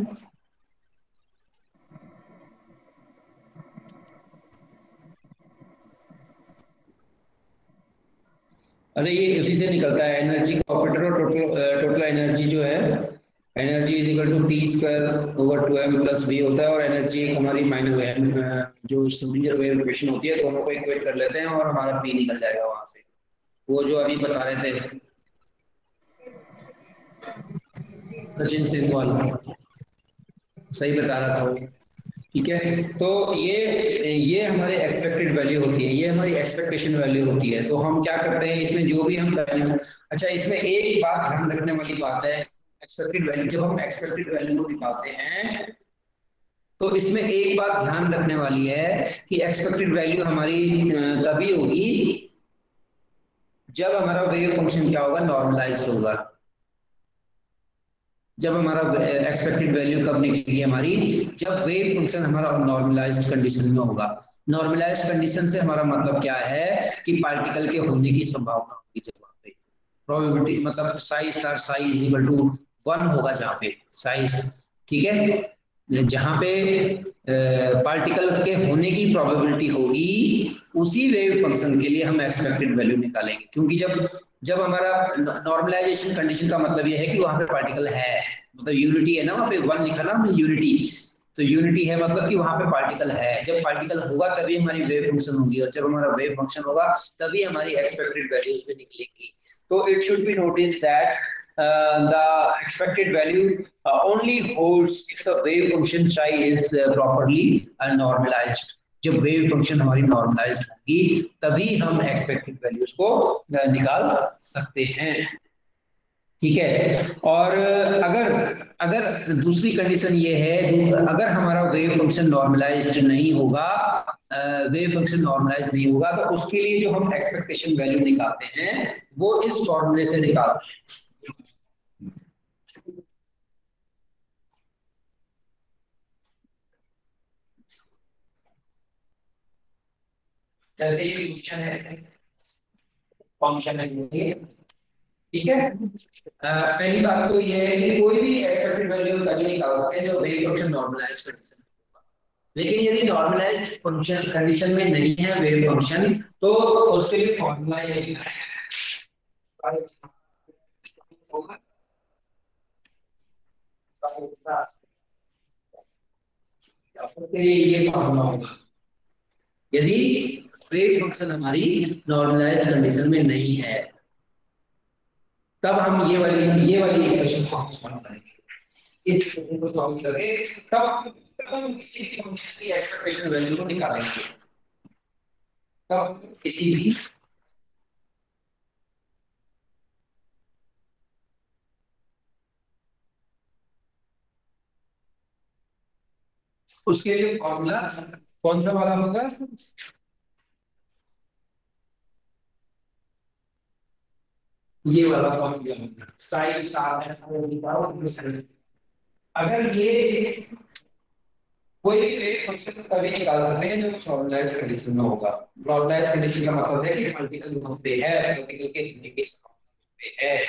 अरे ये उसी से निकलता है एनर्जी का ऑपरेटर और टोटल टोटल एनर्जी जो है energy is equal to T square over two M plus V होता है और एनर्जी एक हमारी माइनस जो स्ट्रिंजर वेव इक्वेशन होती है, दोनों को इक्वेट कर लेते हैं और हमारा पी निकल जाएगा वहाँ से। वो जो अभी बता रहे थे। सचिन सेनवाल सही बता रहा था वो। ठीक है? तो ये ये हमारे एक्सपेक्टेड वैल्यू होती है। ये हमारी एक्सपेक्टेशन वैल्यू होती है। तो हम क्या करते हैं, इसमें जो भी हम वैल्यू अच्छा इसमें एक बात ध्यान रखने वाली बात है। एक्सपेक्टेड वैल्यू जब हम एक्सपेक्टेड वैल्यू को निकालते हैं तो इसमें एक बात ध्यान रखने वाली है कि एक्सपेक्टेड वैल्यू हमारी तभी होगी जब हमारा वेव फ़ंक्शन क्या होगा? नॉर्मलाइज होगा। जब हमारा एक्सपेक्टेड वैल्यू कब निकलेगी हमारी? जब वेव फ़ंक्शन हमारा नॉर्मलाइज्ड कंडीशन में होगा। नॉर्मलाइज्ड कंडीशन से हमारा मतलब क्या है कि पार्टिकल के होने की संभावना होगी जब प्रोबेबिलिटी मतलब psi star equal to one होगा जहाँ पे साइज़ ठीक है? जहाँ पे पार्टिकल के होने की प्रोबेबिलिटी होगी, उसी वेव फ़ंक्शन के लिए हम एक्सपेक्टेड वैल्यू निकालेंगे। क्योंकि जब जब हमारा नॉर्मलाइजेशन कंडीशन का मतलब ये है कि वहाँ पे पार्टिकल है मतलब यूनिटी है ना, वहाँ पे वन लिखा ना हमने यूनिटी तो यूनिटी है मतलब कि वहाँ पे पार्टिकल है। जब पार्टिकल होगा तभी हमारी वेव फ़ंक्शन होगी, और जब हमारा वेव फ़ंक्शन होगा तभी हमारी एक्सपेक्टेड वैल्यूज़ भी निकलेंगी। तो it should be notice that the expected value uh, only holds if the wave function psi is uh, properly uh, normalized जब वेव फ़ंक्शन हमारी नॉर्मलाइज्ड होगी तभी हम एक्सपेक्टेड वैल्यूज़ को निकाल सकते हैं। ठीक है? और अगर अगर दूसरी कंडीशन ये है अगर हमारा वेव फ़ंक्शन नॉर्मलाइज्ड नहीं होगा वेव फ़ंक्शन नॉर्मलाइज नहीं होगा तो उसके लिए जो हम एक्सपेक्टेशन वैल्यू निकालते हैं वो इस फॉर्मूले से निकालते हैं। क्वेश्चन है फ़ंक्शन है ठीक है पहली बात तो ये है कि कोई भी एक्सपेक्टेड वैल्यू निकाल सकते हैं जो वेव फ़ंक्शन कंडीशन लेकिन यदि नॉर्मलाइज फ़ंक्शन कंडीशन में नहीं है वेव फ़ंक्शन तो उसके लिए फॉर्मूला ये ये फॉर्मूला होगा यदि वेव फ़ंक्शन हमारी नॉर्मलाइज कंडीशन में नहीं है। तब हम ये वाली ये वाली इक्वेशन सॉल्व करेंगे। इस इक्वेशन को सॉल्व करके तब तब हम किसी भी फ़ंक्शन की एक्सपेक्टेशन वैल्यू को निकालेंगे। तब किसी भी उसके लिए फॉर्मूला कौन सा वाला होगा? ये वाला फॉर्मूला साइन स्टार अगर ये कोई भी फ़ंक्शन तभी निकाल सकते हैं जो नॉर्मलाइज कंडीशन में होगा। नॉर्मलाइज कंडीशन का मतलब है कि पार्टिकल वहाँ पे है पार्टिकल के इंडिकेशन पे है।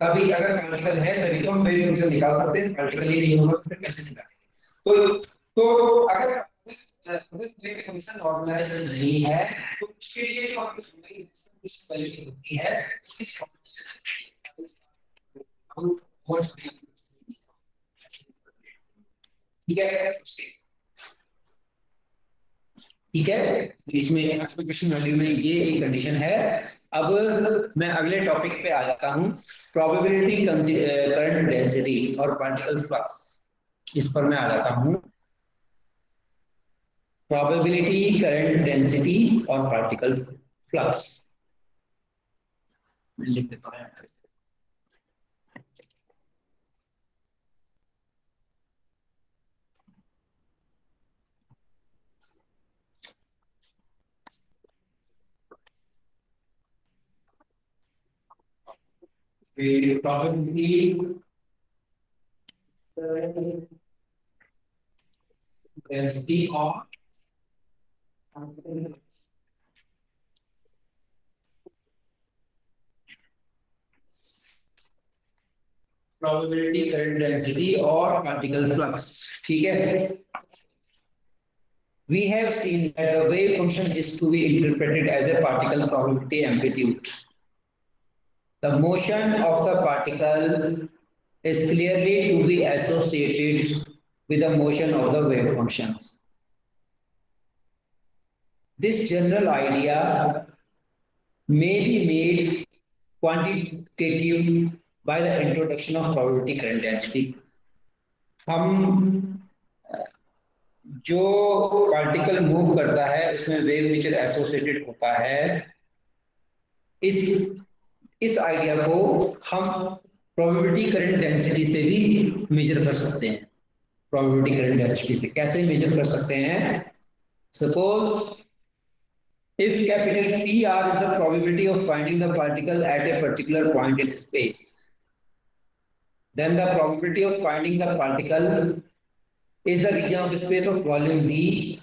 तभी अगर पार्टिकल है, तभी तो हम वेव फ़ंक्शन निकाल सकते हैं पार्टिकल ये नहीं होगा तो कैसे निकालेंगे? तो तो अगर वेव फ़ंक्शन नॉर्मलाइज नहीं है तो उसके लिए जो इस वैल्यू होती है इस फ़ंक्शन ठीक है? ठीक है? इसमें एक्सपेक्टेशन वैल्यू में ये एक कंडीशन है। अब मैं अगले टॉपिक पे आ जाता हूँ। प्रोबेबिलिटी करंट डेंसिटी और पार्टिकल फ्लक्स इस पर मैं आ जाता हूँ। probability, current density, or particle flux. We probability density or probability current density or particle flux ठीक है we have seen that the wave function is to be interpreted as a particle probability amplitude the motion of the particle is clearly to be associated with the motion of the wave functions. This general idea may be made quantitative by the introduction of probability current density. हम, जो particle move करता है, उसमें wave nature associated होता है। इस इस idea को हम प्रोबेबिलिटी करंट डेंसिटी से भी मेजर कर सकते हैं। प्रोबेबिलिटी करंट डेंसिटी से कैसे मेजर कर सकते हैं? Suppose if capital PR is the probability of finding the particle at a particular point in space, then the probability of finding the particle is the region of space of volume V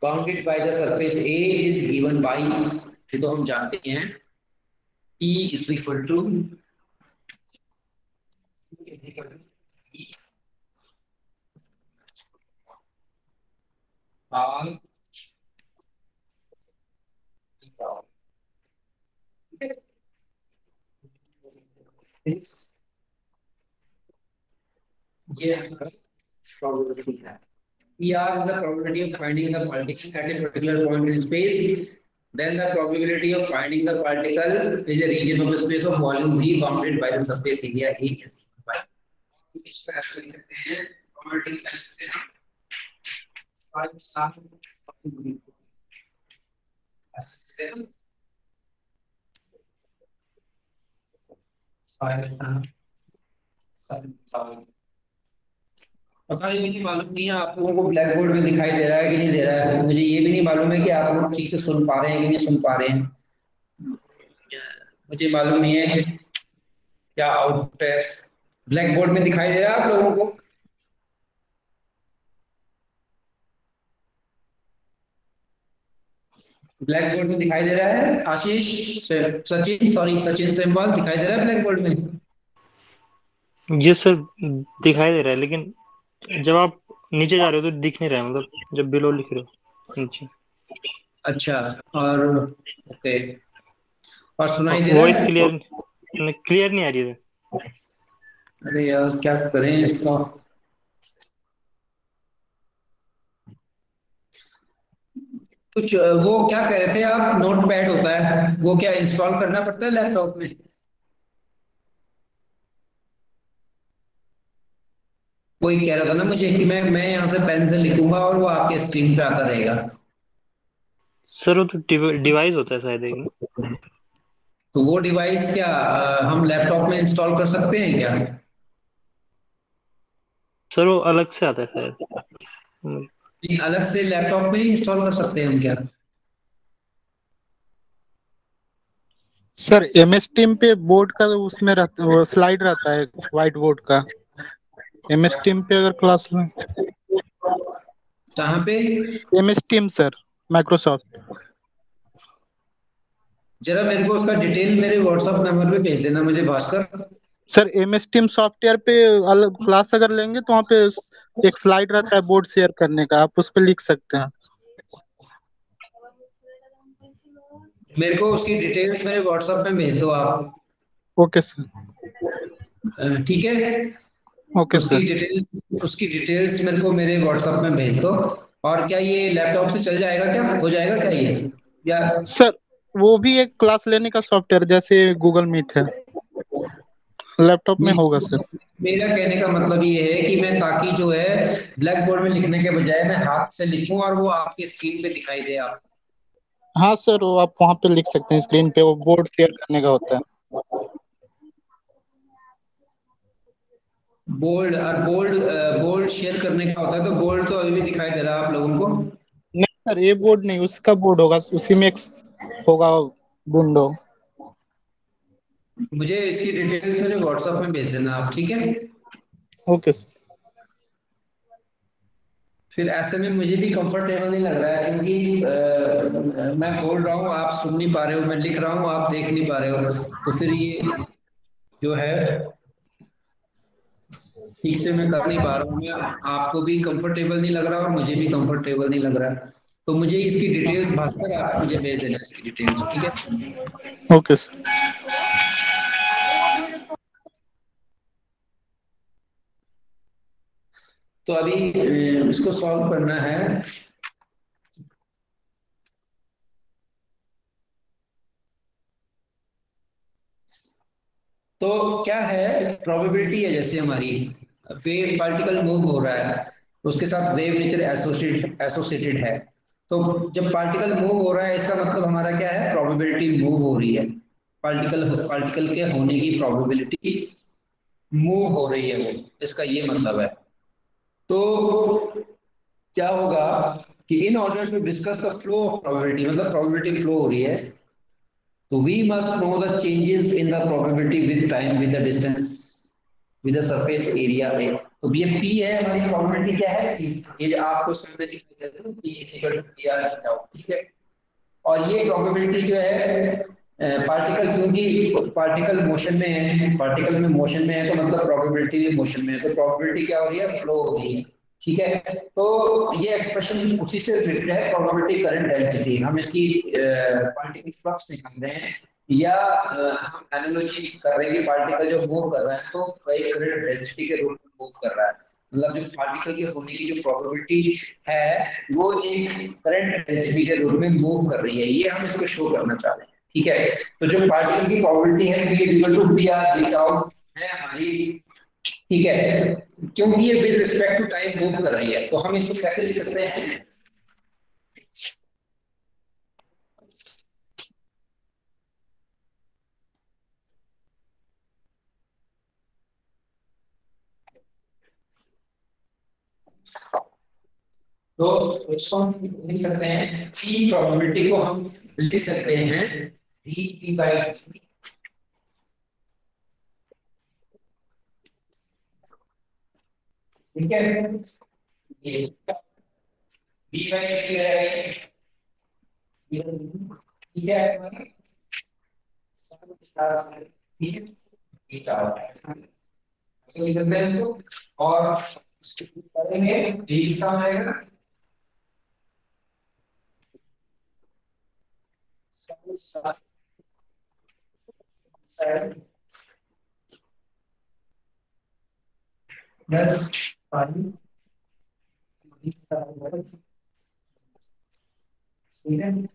bounded by the surface A is given by ये तो हम जानते हैं E is equal to R Yeah, probability है. ER is the probability of finding the particle at a particular point in space. Then the probability of finding the particle is a region of the space of volume V bounded by the surface area A is by. probability कैसे सकते हैं पता नहीं मुझे मालूम नहीं है आप लोगों को ब्लैक बोर्ड में दिखाई दे रहा है कि नहीं दे रहा है? मुझे ये भी नहीं मालूम है कि आप लोग ठीक से सुन पा रहे हैं कि नहीं सुन पा रहे हैं। मुझे मालूम नहीं है क्या आउट ब्लैक बोर्ड में दिखाई दे रहा है आप लोगों को? ब्लैक बोर्ड में दिखाई दे रहा है। आशीष सचिन सॉरी सचिन सेमवाल दिखाई दे रहा है ब्लैक बोर्ड में। जी सर दिखाई दे रहा है लेकिन जब आप नीचे जा रहे हो तो दिख नहीं रहा है मतलब जब बिलो लिख रहे हो नीचे। अच्छा और ओके और सुनाई दे वॉइस क्लियर क्लियर नहीं आ रही है। अरे यार क्या करें इसका? कुछ वो क्या कह रहे थे आप? नोट पैड होता है। वो क्या इंस्टॉल करना पड़ता है लैपटॉप में? कोई कह रहा था ना मुझे कि मैं मैं यहाँ से पेन से लिखूँगा और वो आपके स्क्रीन पे आता रहेगा। सर वो तो डिवाइस होता है शायद एक। तो वो डिवाइस क्या हम लैपटॉप में इंस्टॉल कर सकते हैं क्या? सर वो अलग से आता है शायद। नहीं, अलग से लैपटॉप में ही इंस्टॉल कर सकते हैं हम क्या? सर एम एस टीम पे बोर्ड का उसमें रहता स्लाइड रहता है व्हाइट बोर्ड का। एम एस टीम पे अगर क्लास में कहाँ पे? M S team sir Microsoft जरा मेरे को उसका डिटेल मेरे व्हाट्सएप नंबर पे भेज देना मुझे Bhaskar. Sir M S team software पे अलग क्लास अगर लेंगे तो वहाँ पे एक स्लाइड रहता है बोर्ड शेयर करने का आप उस पर लिख सकते हैं। मेरे को उसकी डिटेल्स मेरे व्हाट्सएप में भेज दो आप। ओके सर ठीक है? ओके सर डिटेल्स उसकी डिटेल्स मेरे को मेरे व्हाट्सएप में भेज दो। और क्या ये लैपटॉप से चल जाएगा क्या? हो जाएगा क्या ये? या सर वो भी एक क्लास लेने का सॉफ्टवेयर जैसे गूगल मीट है। लैपटॉप में होगा सर। मेरा कहने का मतलब ये है कि मैं ताकि जो है ब्लैक बोर्ड में लिखने के बजाय मैं हाथ से लिखूं और वो आपकी स्क्रीन पे दिखाई दे आप। हाँ सर वो आप वहाँ पे लिख सकते हैं स्क्रीन पे वो बोर्ड शेयर करने का होता है। बोल्ड और बोल्ड बोल्ड शेयर करने का होता है तो बोल्ड तो अभी भी दिखाई दे रहा है आप लोगों को? नहीं सर ये बोर्ड नहीं उसका बोर्ड होगा उसी में एक होगा विंडो मुझे इसकी डिटेल्स मेरे व्हाट्सएप में भेज देना आप ठीक है? ओके सर फिर ऐसे में मुझे भी कंफर्टेबल नहीं लग रहा है क्योंकि अ, मैं बोल रहा हूँ आप सुन नहीं पा रहे हो मैं लिख रहा हूँ आप देख नहीं पा रहे हो। तो फिर ये जो है ठीक से मैं कर नहीं पा रहा हूँ मैं आपको भी कंफर्टेबल नहीं लग रहा और मुझे भी कंफर्टेबल नहीं लग रहा तो मुझे इसकी डिटेल्स भास्कर आप मुझे भेज देना इसकी डिटेल्स ठीक है? ओके सर तो अभी इसको सॉल्व करना है। तो क्या है प्रोबेबिलिटी है जैसे हमारी। वेव पार्टिकल मूव हो रहा है, उसके साथ वेव नेचर एसोसिएट एसोसिएटेड है। तो जब पार्टिकल मूव हो रहा है, इसका मतलब हमारा क्या है प्रोबेबिलिटी मूव हो रही है। पार्टिकल पार्टिकल के होने की प्रोबेबिलिटी मूव हो रही है वो। इसका ये मतलब है। तो क्या होगा कि in order to discuss the flow of probability मतलब प्रोबेबिलिटी फ्लो हो रही है तो we must know the changes in the probability with time with the distance with the surface area A तो ये पी है, हमारी प्रोबेबिलिटी क्या है? ये जो आपको सामने दिखाई देता है P is equal to P R ठीक है? और ये प्रोबेबिलिटी जो है पार्टिकल क्योंकि पार्टिकल मोशन में है पार्टिकल में मोशन में है तो मतलब प्रोबेबिलिटी भी मोशन में है तो प्रोबेबिलिटी क्या हो रही है? फ्लो हो रही है, ठीक है? तो ये एक्सप्रेशन उसी से रिलेटेड है प्रोबेबिलिटी करंट डेंसिटी हम इसकी पार्टिकल फ्लक्स निकाल रहे हैं, या हम एनालॉजी कर रहे हैं कि पार्टिकल जो मूव कर रहा है तो वही करंट डेंसिटी के रूप में मूव कर रहा है। मतलब जो पार्टिकल के होने की जो प्रोबेबिलिटी है, वो एक करंट डेंसिटी के रूप में मूव कर रही है। ये हम इसको शो करना चाह रहे हैं। ठीक है? तो जो पार्टिकल की प्रोबेबिलिटी है B is equal to P R D tau है हमारी। ठीक है? क्योंकि ये with respect to time move कर रही है तो हम इसको कैसे लिख सकते हैं? तो हम लिख सकते हैं पी प्रोबेबिलिटी को हम लिख सकते हैं। डी पी बाई ठीक है? ये बी बाई डी है। ठीक है? ठीक है? बीटा होता है। ऐसे लिख सकते हैं इसको और करेंगे का आएगा। said plus 5 student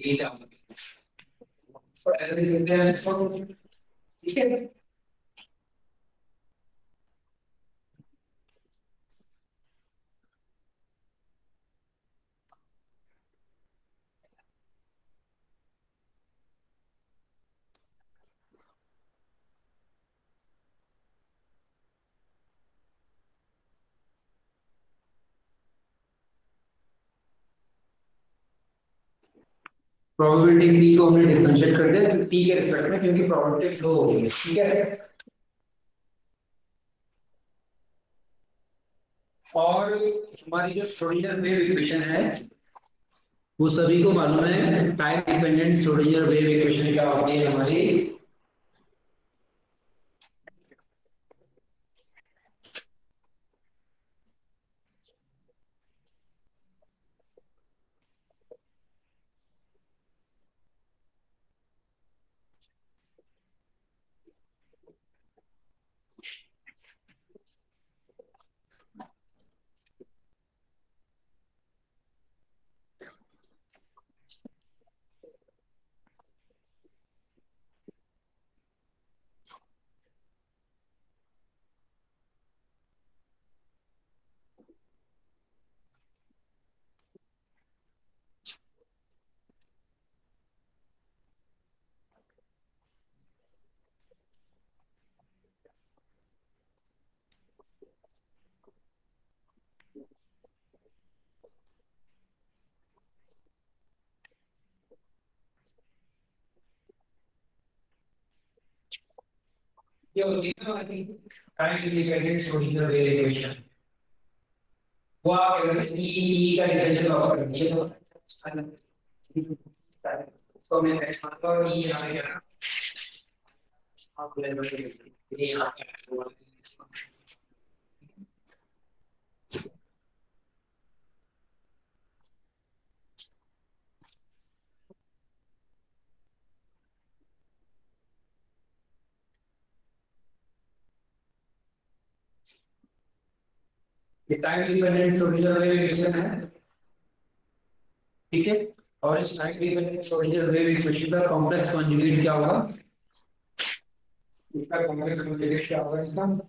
8 hours. So as a result, probability P को हमने डिफरेंशिएट कर दिया टी के रिस्पेक्ट में क्योंकि प्रोबेबिलिटी फ्लो हो गई ठीक है? और हमारी जो श्रोडिंगर वेव इक्वेशन है, वो सभी को मालूम है time dependent Schrodinger wave equation क्या होती है हमारी? ये होती है ना time independent Schrodinger wave equation वो आप अगर ई ई का डिफरेंशियल ऑफ़ कर दिए तो तो मैं एक्स मान लो ई यहाँ पे क्या आप ले लो ये यहाँ से ये time dependent Schrodinger wave equation है। ठीक है? और इस time dependent Schrodinger wave equation का कॉम्प्लेक्स कॉन्जुगेट क्या होगा? इसका कॉम्प्लेक्स कॉन्जुगेट क्या होगा इसका?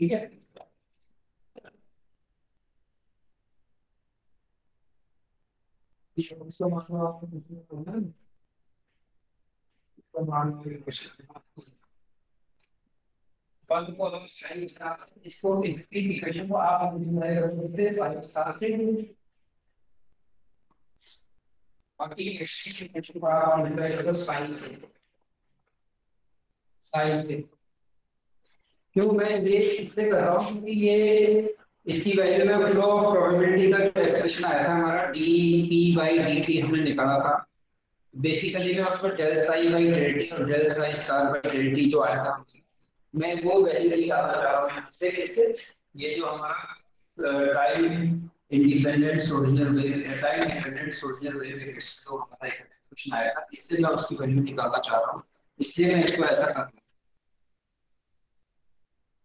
ठीक है। इसको मानो आपको इसको मानो वन को हम साइन स्टार इसको इस इक्वेशन को आप मल्टीप्लाई करोगे साइन स्टार से बाकी साइन से साइन से क्यों? मैं ये इसलिए कर रहा हूँ क्योंकि ये इसकी वैल्यू में फ्लो ऑफ़ प्रोबेबिलिटी का जो एक्सप्रेशन आया था हमारा D P by D T हमने निकाला था। बेसिकली मैं उसमें del psi by del T और del psi star by del T जो आया था, मैं वो वैल्यू निकालना चाह रहा हूँ से। किससे ये जो हमारा time independent original wave time independent original wave जो हमारा क्वेश्चन आया था, इससे मैं उसकी वैल्यू निकालना चाह रहा हूँ, इसलिए मैं इसको ऐसा कर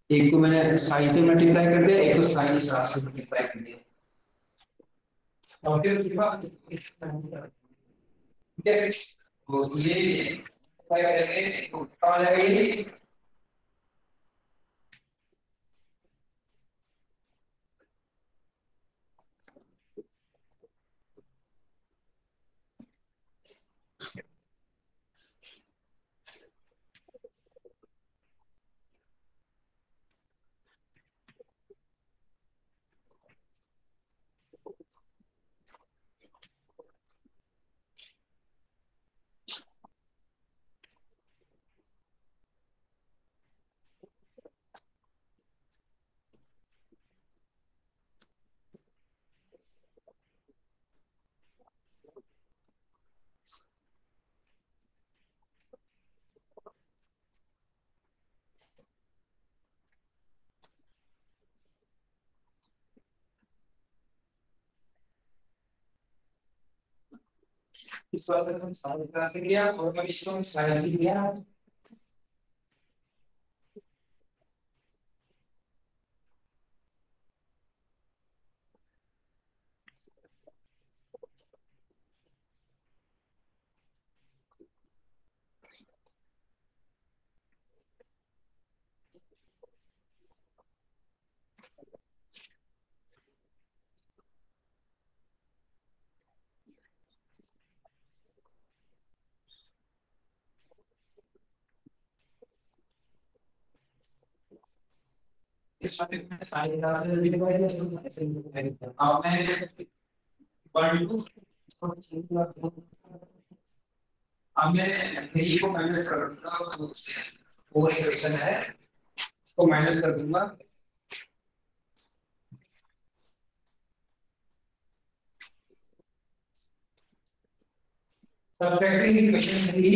एक को मैंने साइन से मल्टीप्लाई कर दिया, एक को साइन स्टार से मल्टीप्लाई कर दिया। और फिर उसके बाद ठीक है? तो ये क्या करेंगे तो कहाँ आ ये। විශ්වාස කරන සංස්කාරසිකියා කෝම විශ්වම් සයසිකියා मैं थ्री को माइनस कर दूँगा फोर इक्वेशन है इसको माइनस कर दूँगा subtracting equation three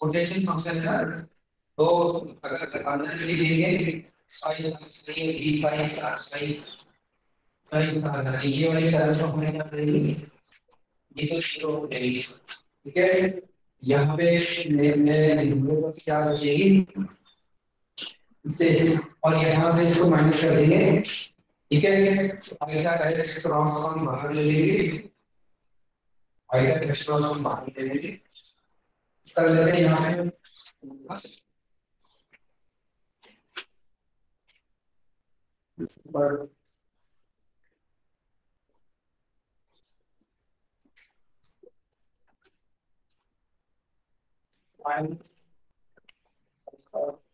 potential function है। तो अगर दिखाने के लिए देंगे साइज़ सही बी का सही साइज़ का ये वाली तरफ़ से हमने क्या करेंगे? ये तो ज़ीरो हो जाएगी। ठीक है? यहाँ पे मेरे पास क्या बचेगी? इससे और यहाँ से इसको माइनस कर देंगे। ठीक है? आगे क्या करें क्रॉस वन बाहर ले लेंगे। का क्रॉस वन बाहर ले लेंगे। कर लेते हैं यहाँ पे पर One.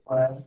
One.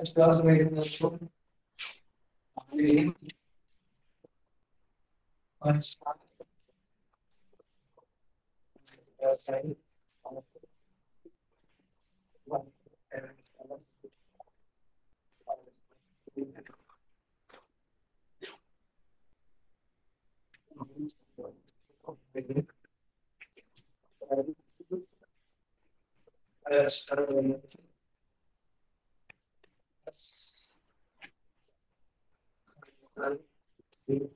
much. So, let's say,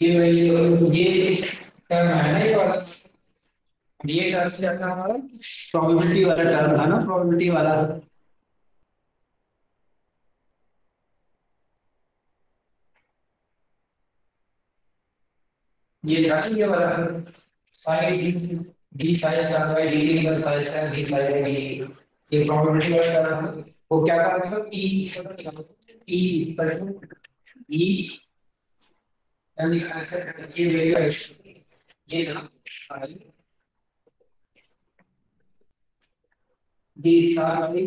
ये ये टर्म है ना ये वाला? ये टर्म क्या था हमारा? प्रोबेबिलिटी वाला टर्म था ना प्रोबेबिलिटी वाला। ये ना ये वाला? साइड डी साइड का है डी डी का साइड का डी साइड का डी ये प्रोबेबिलिटी वाला टर्म है वो क्या मतलब ई ई इस पर ई यानी ऐसे ये वैल्यू है ये ना सारी डी स्टार वाली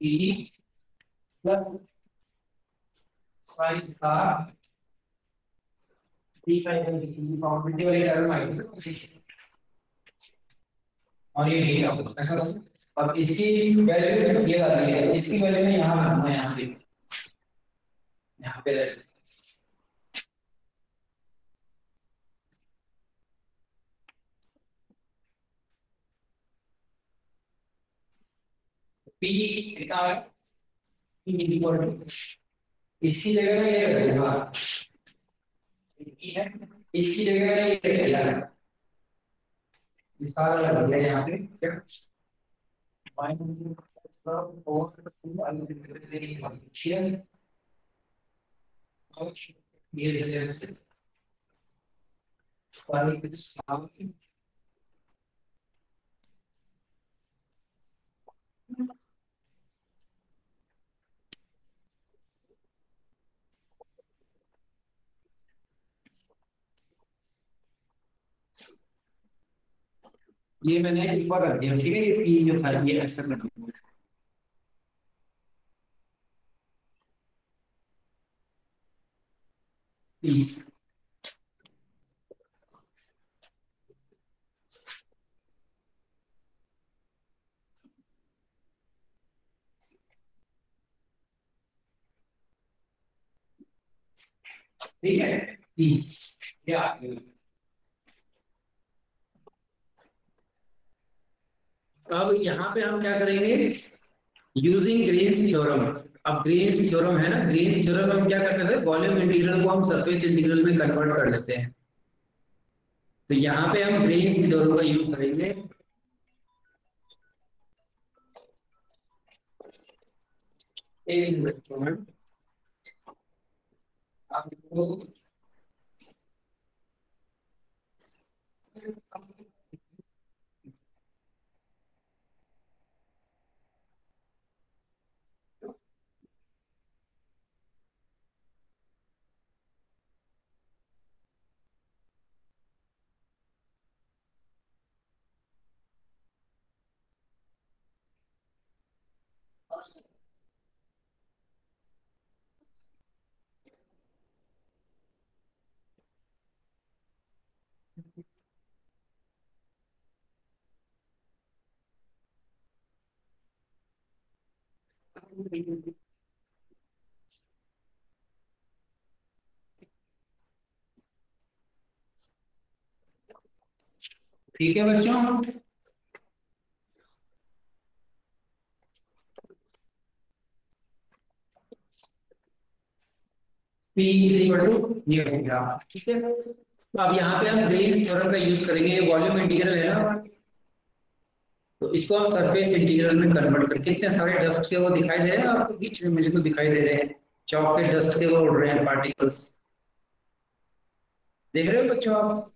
E plus psi star D psi वाली प्रोबेबिलिटी वाली टर्म आई और ये डी ऐसा और इसकी वैल्यू ये वाली है इसकी वैल्यू में यहाँ यहाँ पे यहाँ पे रखना P कितना है P इक्वल टू इसकी जगह में ये रखेगा है इसकी जगह में ये रखेगा ये सारा लग गया यहाँ पे। क्या? ये दे देने से सारी कुछ सामने ये मैंने ऊपर रख दिया, ठीक है? ये पी जो था, ये ऐसा पी ठीक है? पी ये आ गया अब यहाँ पे हम क्या करेंगे? यूजिंग ग्रीन्स थ्योरम अब ग्रीन्स थ्योरम है ना? ग्रीन्स थ्योरम हम क्या कर सकते हैं? वॉल्यूम इंटीग्रल को हम सरफेस इंटीग्रल में कन्वर्ट कर लेते हैं। तो यहाँ पे हम ग्रीन्स थ्योरम का यूज़ करेंगे। एक मिनट आपको ठीक है बच्चों? ठीक है? तो अब यहाँ पे हम ग्रीन्स थ्योरम का यूज़ करेंगे। वॉल्यूम इंटीग्रल है ना? तो इसको हम सरफेस इंटीग्रल में कन्वर्ट कर कितने सारे डस्ट के वो दिखाई दे रहे हैं आपको बीच में मुझे दिखाई दे रहे हैं। चौक के डस्ट के वो उड़ रहे हैं पार्टिकल्स देख रहे हो बच्चों आप?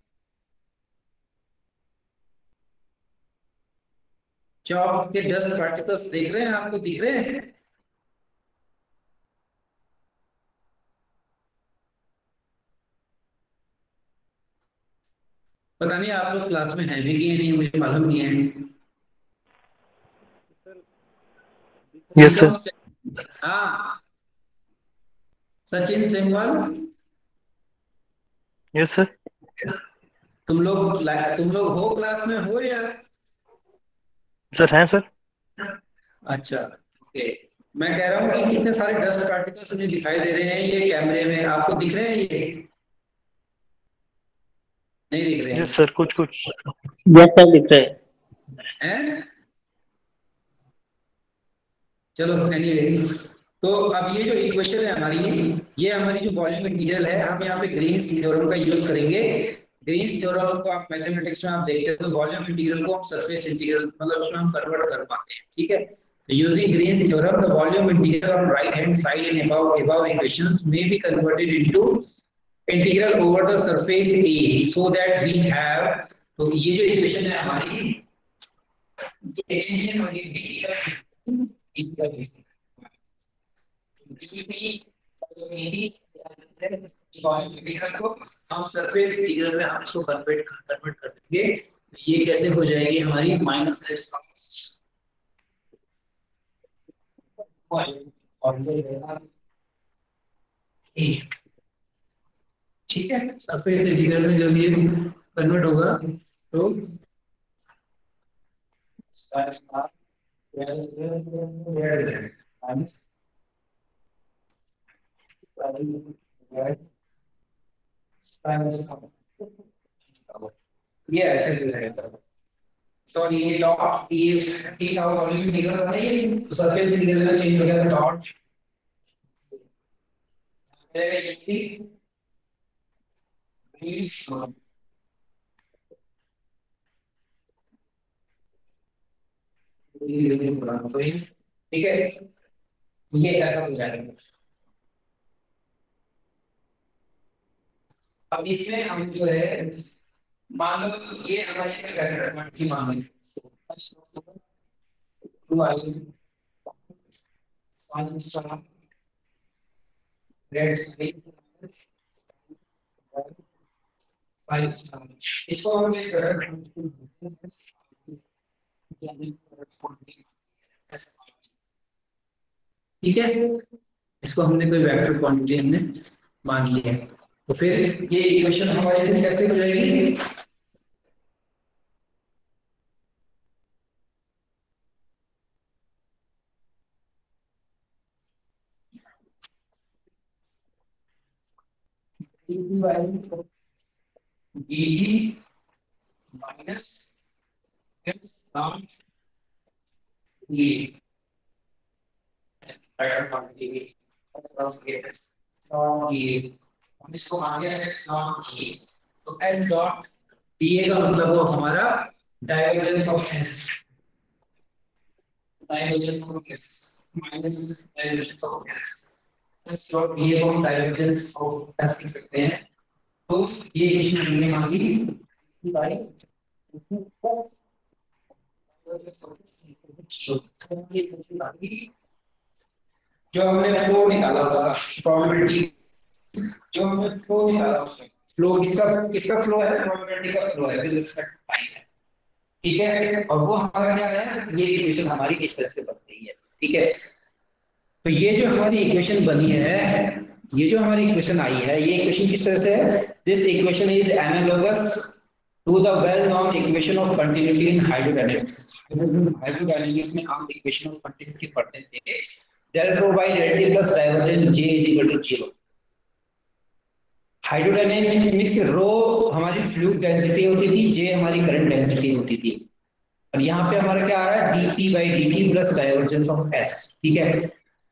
चौक के डस्ट पार्टिकल्स देख रहे हैं, आपको दिख रहे हैं? पता नहीं, आप लोग क्लास में है भी कि नहीं, मुझे मालूम नहीं है। यस सर हाँ सचिन सिंगवाल यस सर तुम लोग तुम लोग हो क्लास में हो या? सर हैं सर अच्छा ओके मैं कह रहा हूँ कि कितने सारे डस्ट पार्टिकल्स मुझे दिखाई दे रहे हैं ये कैमरे में? आपको दिख रहे हैं ये? नहीं दिख रहे हैं? सर कुछ कुछ। यस सर दिख रहे हैं। हैं? चलो एनीवे तो अब ये जो इक्वेशन है हमारी, ये हमारी जो वॉल्यूम इंटीग्रल है, हम यहाँ पे ग्रीन्स थ्योरम का यूज़ करेंगे। ग्रीन्स थ्योरम को आप मैथमेटिक्स में आप देखते हो तो वॉल्यूम इंटीग्रल को हम सरफेस इंटीग्रल मतलब उसमें हम कन्वर्ट कर पाते हैं, ठीक है? using Green's theorem, the volume integral on right hand side in above above equations may be converted into integral over the surface A, so that we have तो ये जो इक्वेशन है हमारी ये और ये हम सरफेस इंटीग्रल में हम इसको कन्वर्ट कन्वर्ट कर देंगे ये कैसे हो जाएगी हमारी माइनस ठीक है सरफेस इंटीग्रल में जब ये कन्वर्ट होगा तो ये ऐसे हो जाएगा सॉरी ये डॉट ये टी का वॉल्यूम निकल रहा है ये सरफेस इंटीग्रल में चेंज हो गया डॉट ये थी प्लीज़ तो ये ठीक है? ये ऐसा हो जाएगा। अब इसमें हम जो है, मान लो ये हमारी वेक्टर क्वांटिटी मान लो रेड साइन इसको हम ठीक है? इसको हमने कोई वेक्टर क्वांटिटी हमने मान लिया तो फिर ये इक्वेशन हमारे लिए कैसे हो जाएगी? Dt minus x down e vector quantity plus s dot e हम इसको मान लिया x डॉट e तो s डॉट da का मतलब वो हमारा divergence of s divergence of s minus divergence of s s dot da को हम डाइवर्जेंस ऑफ़ s लिख सकते हैं तो ये इक्वेशन हमने मान ली बाय जो हमने फ्लो निकाला था प्रोबेबिलिटी जो हमने फ्लो निकाला उसमें फ्लो किसका किसका फ्लो है? प्रोबेबिलिटी का फ्लो है विद रिस्पेक्ट टाइम है। ठीक है? और वो हमारा क्या है? ये इक्वेशन हमारी इस तरह से बन रही है? ठीक है? तो ये जो हमारी इक्वेशन बनी है, ये जो हमारी इक्वेशन आई है, ये इक्वेशन किस तरह से है? This equation is analogous to the well known equation of continuity in hydrodynamics hydrodynamics में हम इक्वेशन ऑफ़ कंटिन्यूटी पढ़ते थे। Del rho by del t plus divergence j is equal to zero. Hydrodynamics में rho हमारी fluid density होती थी जे हमारी current density होती थी। और यहाँ पे हमारा क्या आ रहा है? dp by dt plus divergence of s, ठीक है?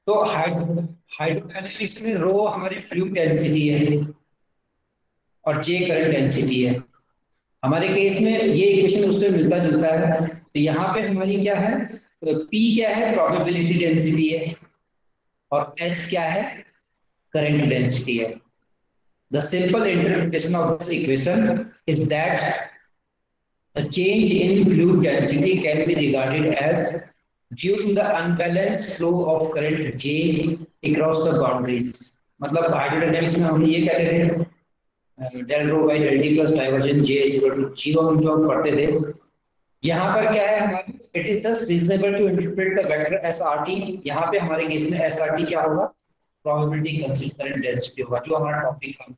तो हाइड्रोडायनेमिक्स में रो हमारी फ्लूइड डेंसिटी है और जे करंट डेंसिटी है। हमारे केस में ये इक्वेशन उससे मिलता जुलता है। तो यहाँ पे हमारी क्या है? पी क्या है? प्रोबेबिलिटी डेंसिटी है। और एस क्या है? करंट डेंसिटी है। The simple interpretation of this equation is that A change in fluid density can be regarded as due to the unbalanced flow of current J across the मतलब hydrodynamics में हम ये कहते थे del rho by del T plus divergence J is equal to zero हम जो पढ़ते थे। यहाँ पर क्या है it is thus reasonable to interpret the vector S R T यहाँ पे हमारे केस में एस आर टी क्या होगा? प्रोबेबिलिटी कंसिस्टेंट डेंसिटी होगा, जो हमारा टॉपिक हम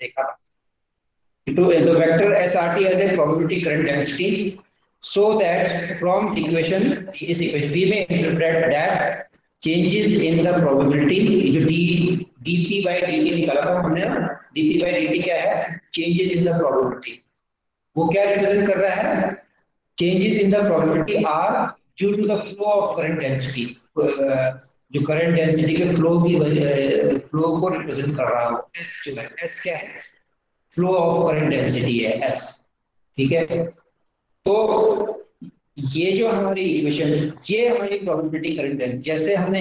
देखा था। to the vector SRT as a probability, current density, so that from equation is equation we may interpret that changes in the probability, जो d dp by dt निकाला था हमने। Dp by dt क्या है? Changes in the probability. वो क्या represent कर रहा है? In the probability are due to the flow of current density. Uh, जो करंट डेंसिटी के फ्लो की फ्लो को रिप्रेजेंट कर रहा है। एस जो है एस क्या है? फ्लो ऑफ़ करंट डेंसिटी है एस ठीक है? तो ये जो हमारी इक्वेशन ये हमारी प्रोबेबिलिटी करंट डेंसिटी जैसे हमने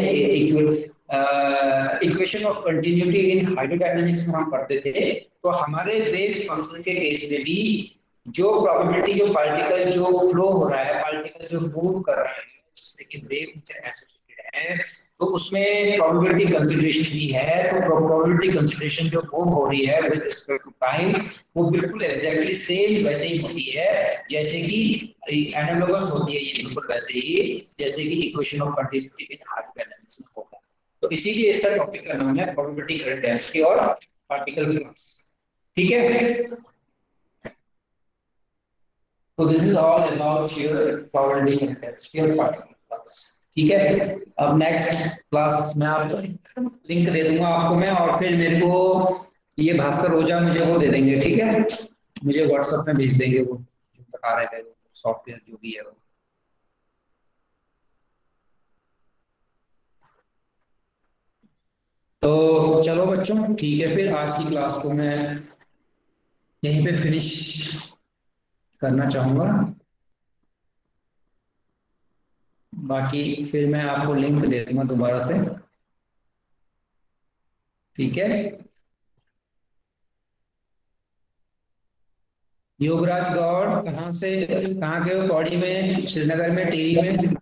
equation of continuity in hydrodynamics में हम पढ़ते थे तो हमारे वेव फ़ंक्शन के केस में भी जो प्रोबेबिलिटी जो पार्टिकल जो फ्लो हो रहा है पार्टिकल जो मूव कर रहा है लेकिन वेव एसोसिएटेड है तो उसमें प्रोबेबिलिटी कंसीडरेशन भी है तो प्रोबेबिलिटी कंसीडरेशन जो मूव हो रही है विद रिस्पेक्ट टू टाइम वो बिल्कुल एग्जैक्टली सेम वैसे ही होती है, जैसे कि एनालॉगस होती है ये बिल्कुल वैसे ही, जैसे कि equation of continuity in hydrodynamics में होगा तो इसीलिए इसका टॉपिक का नाम है प्रोबेबिलिटी करंट डेंसिटी और पार्टिकल फ्लक्स ठीक है? So this is all about your probability and density of particle flux. ठीक है? अब नेक्स्ट क्लास में आपको लिंक दे दूँगा आपको मैं और फिर मेरे को ये भास्कर रोजा मुझे वो दे देंगे, ठीक है? मुझे व्हाट्सएप में भेज देंगे वो बता रहे थे सॉफ्टवेयर जो भी है वो। तो चलो बच्चों, ठीक है, फिर आज की क्लास को मैं यहीं पे फिनिश करना चाहूँगा। बाकी फिर मैं आपको लिंक दे दूँगा दोबारा से। ठीक है? योगराज गौड़, कहाँ से, कहाँ के हो? पौड़ी में, श्रीनगर में टीरी में?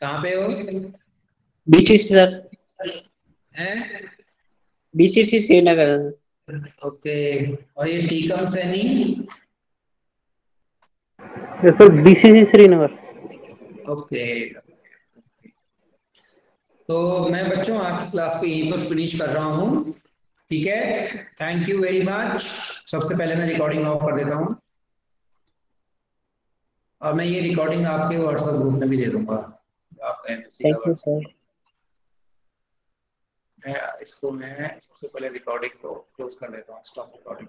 कहाँ पे हो? बीसीसी सर हैं? बीसीसी श्रीनगर ओके और ये Tikam Saini? Sir BCC Srinagar okay. तो मैं बच्चों आज की क्लास को यहीं पर फिनिश कर रहा हूँ। ठीक है? थैंक यू वेरी मच सबसे पहले मैं रिकॉर्डिंग ऑफ़ कर देता हूँ। और मैं ये रिकॉर्डिंग आपके व्हाट्सएप ग्रुप में भी दे दूँगा। आपका एमएससी थैंक यू सर मैं इसको मैं सबसे पहले रिकॉर्डिंग को क्लोज कर देता हूँ स्टॉप रिकॉर्डिंग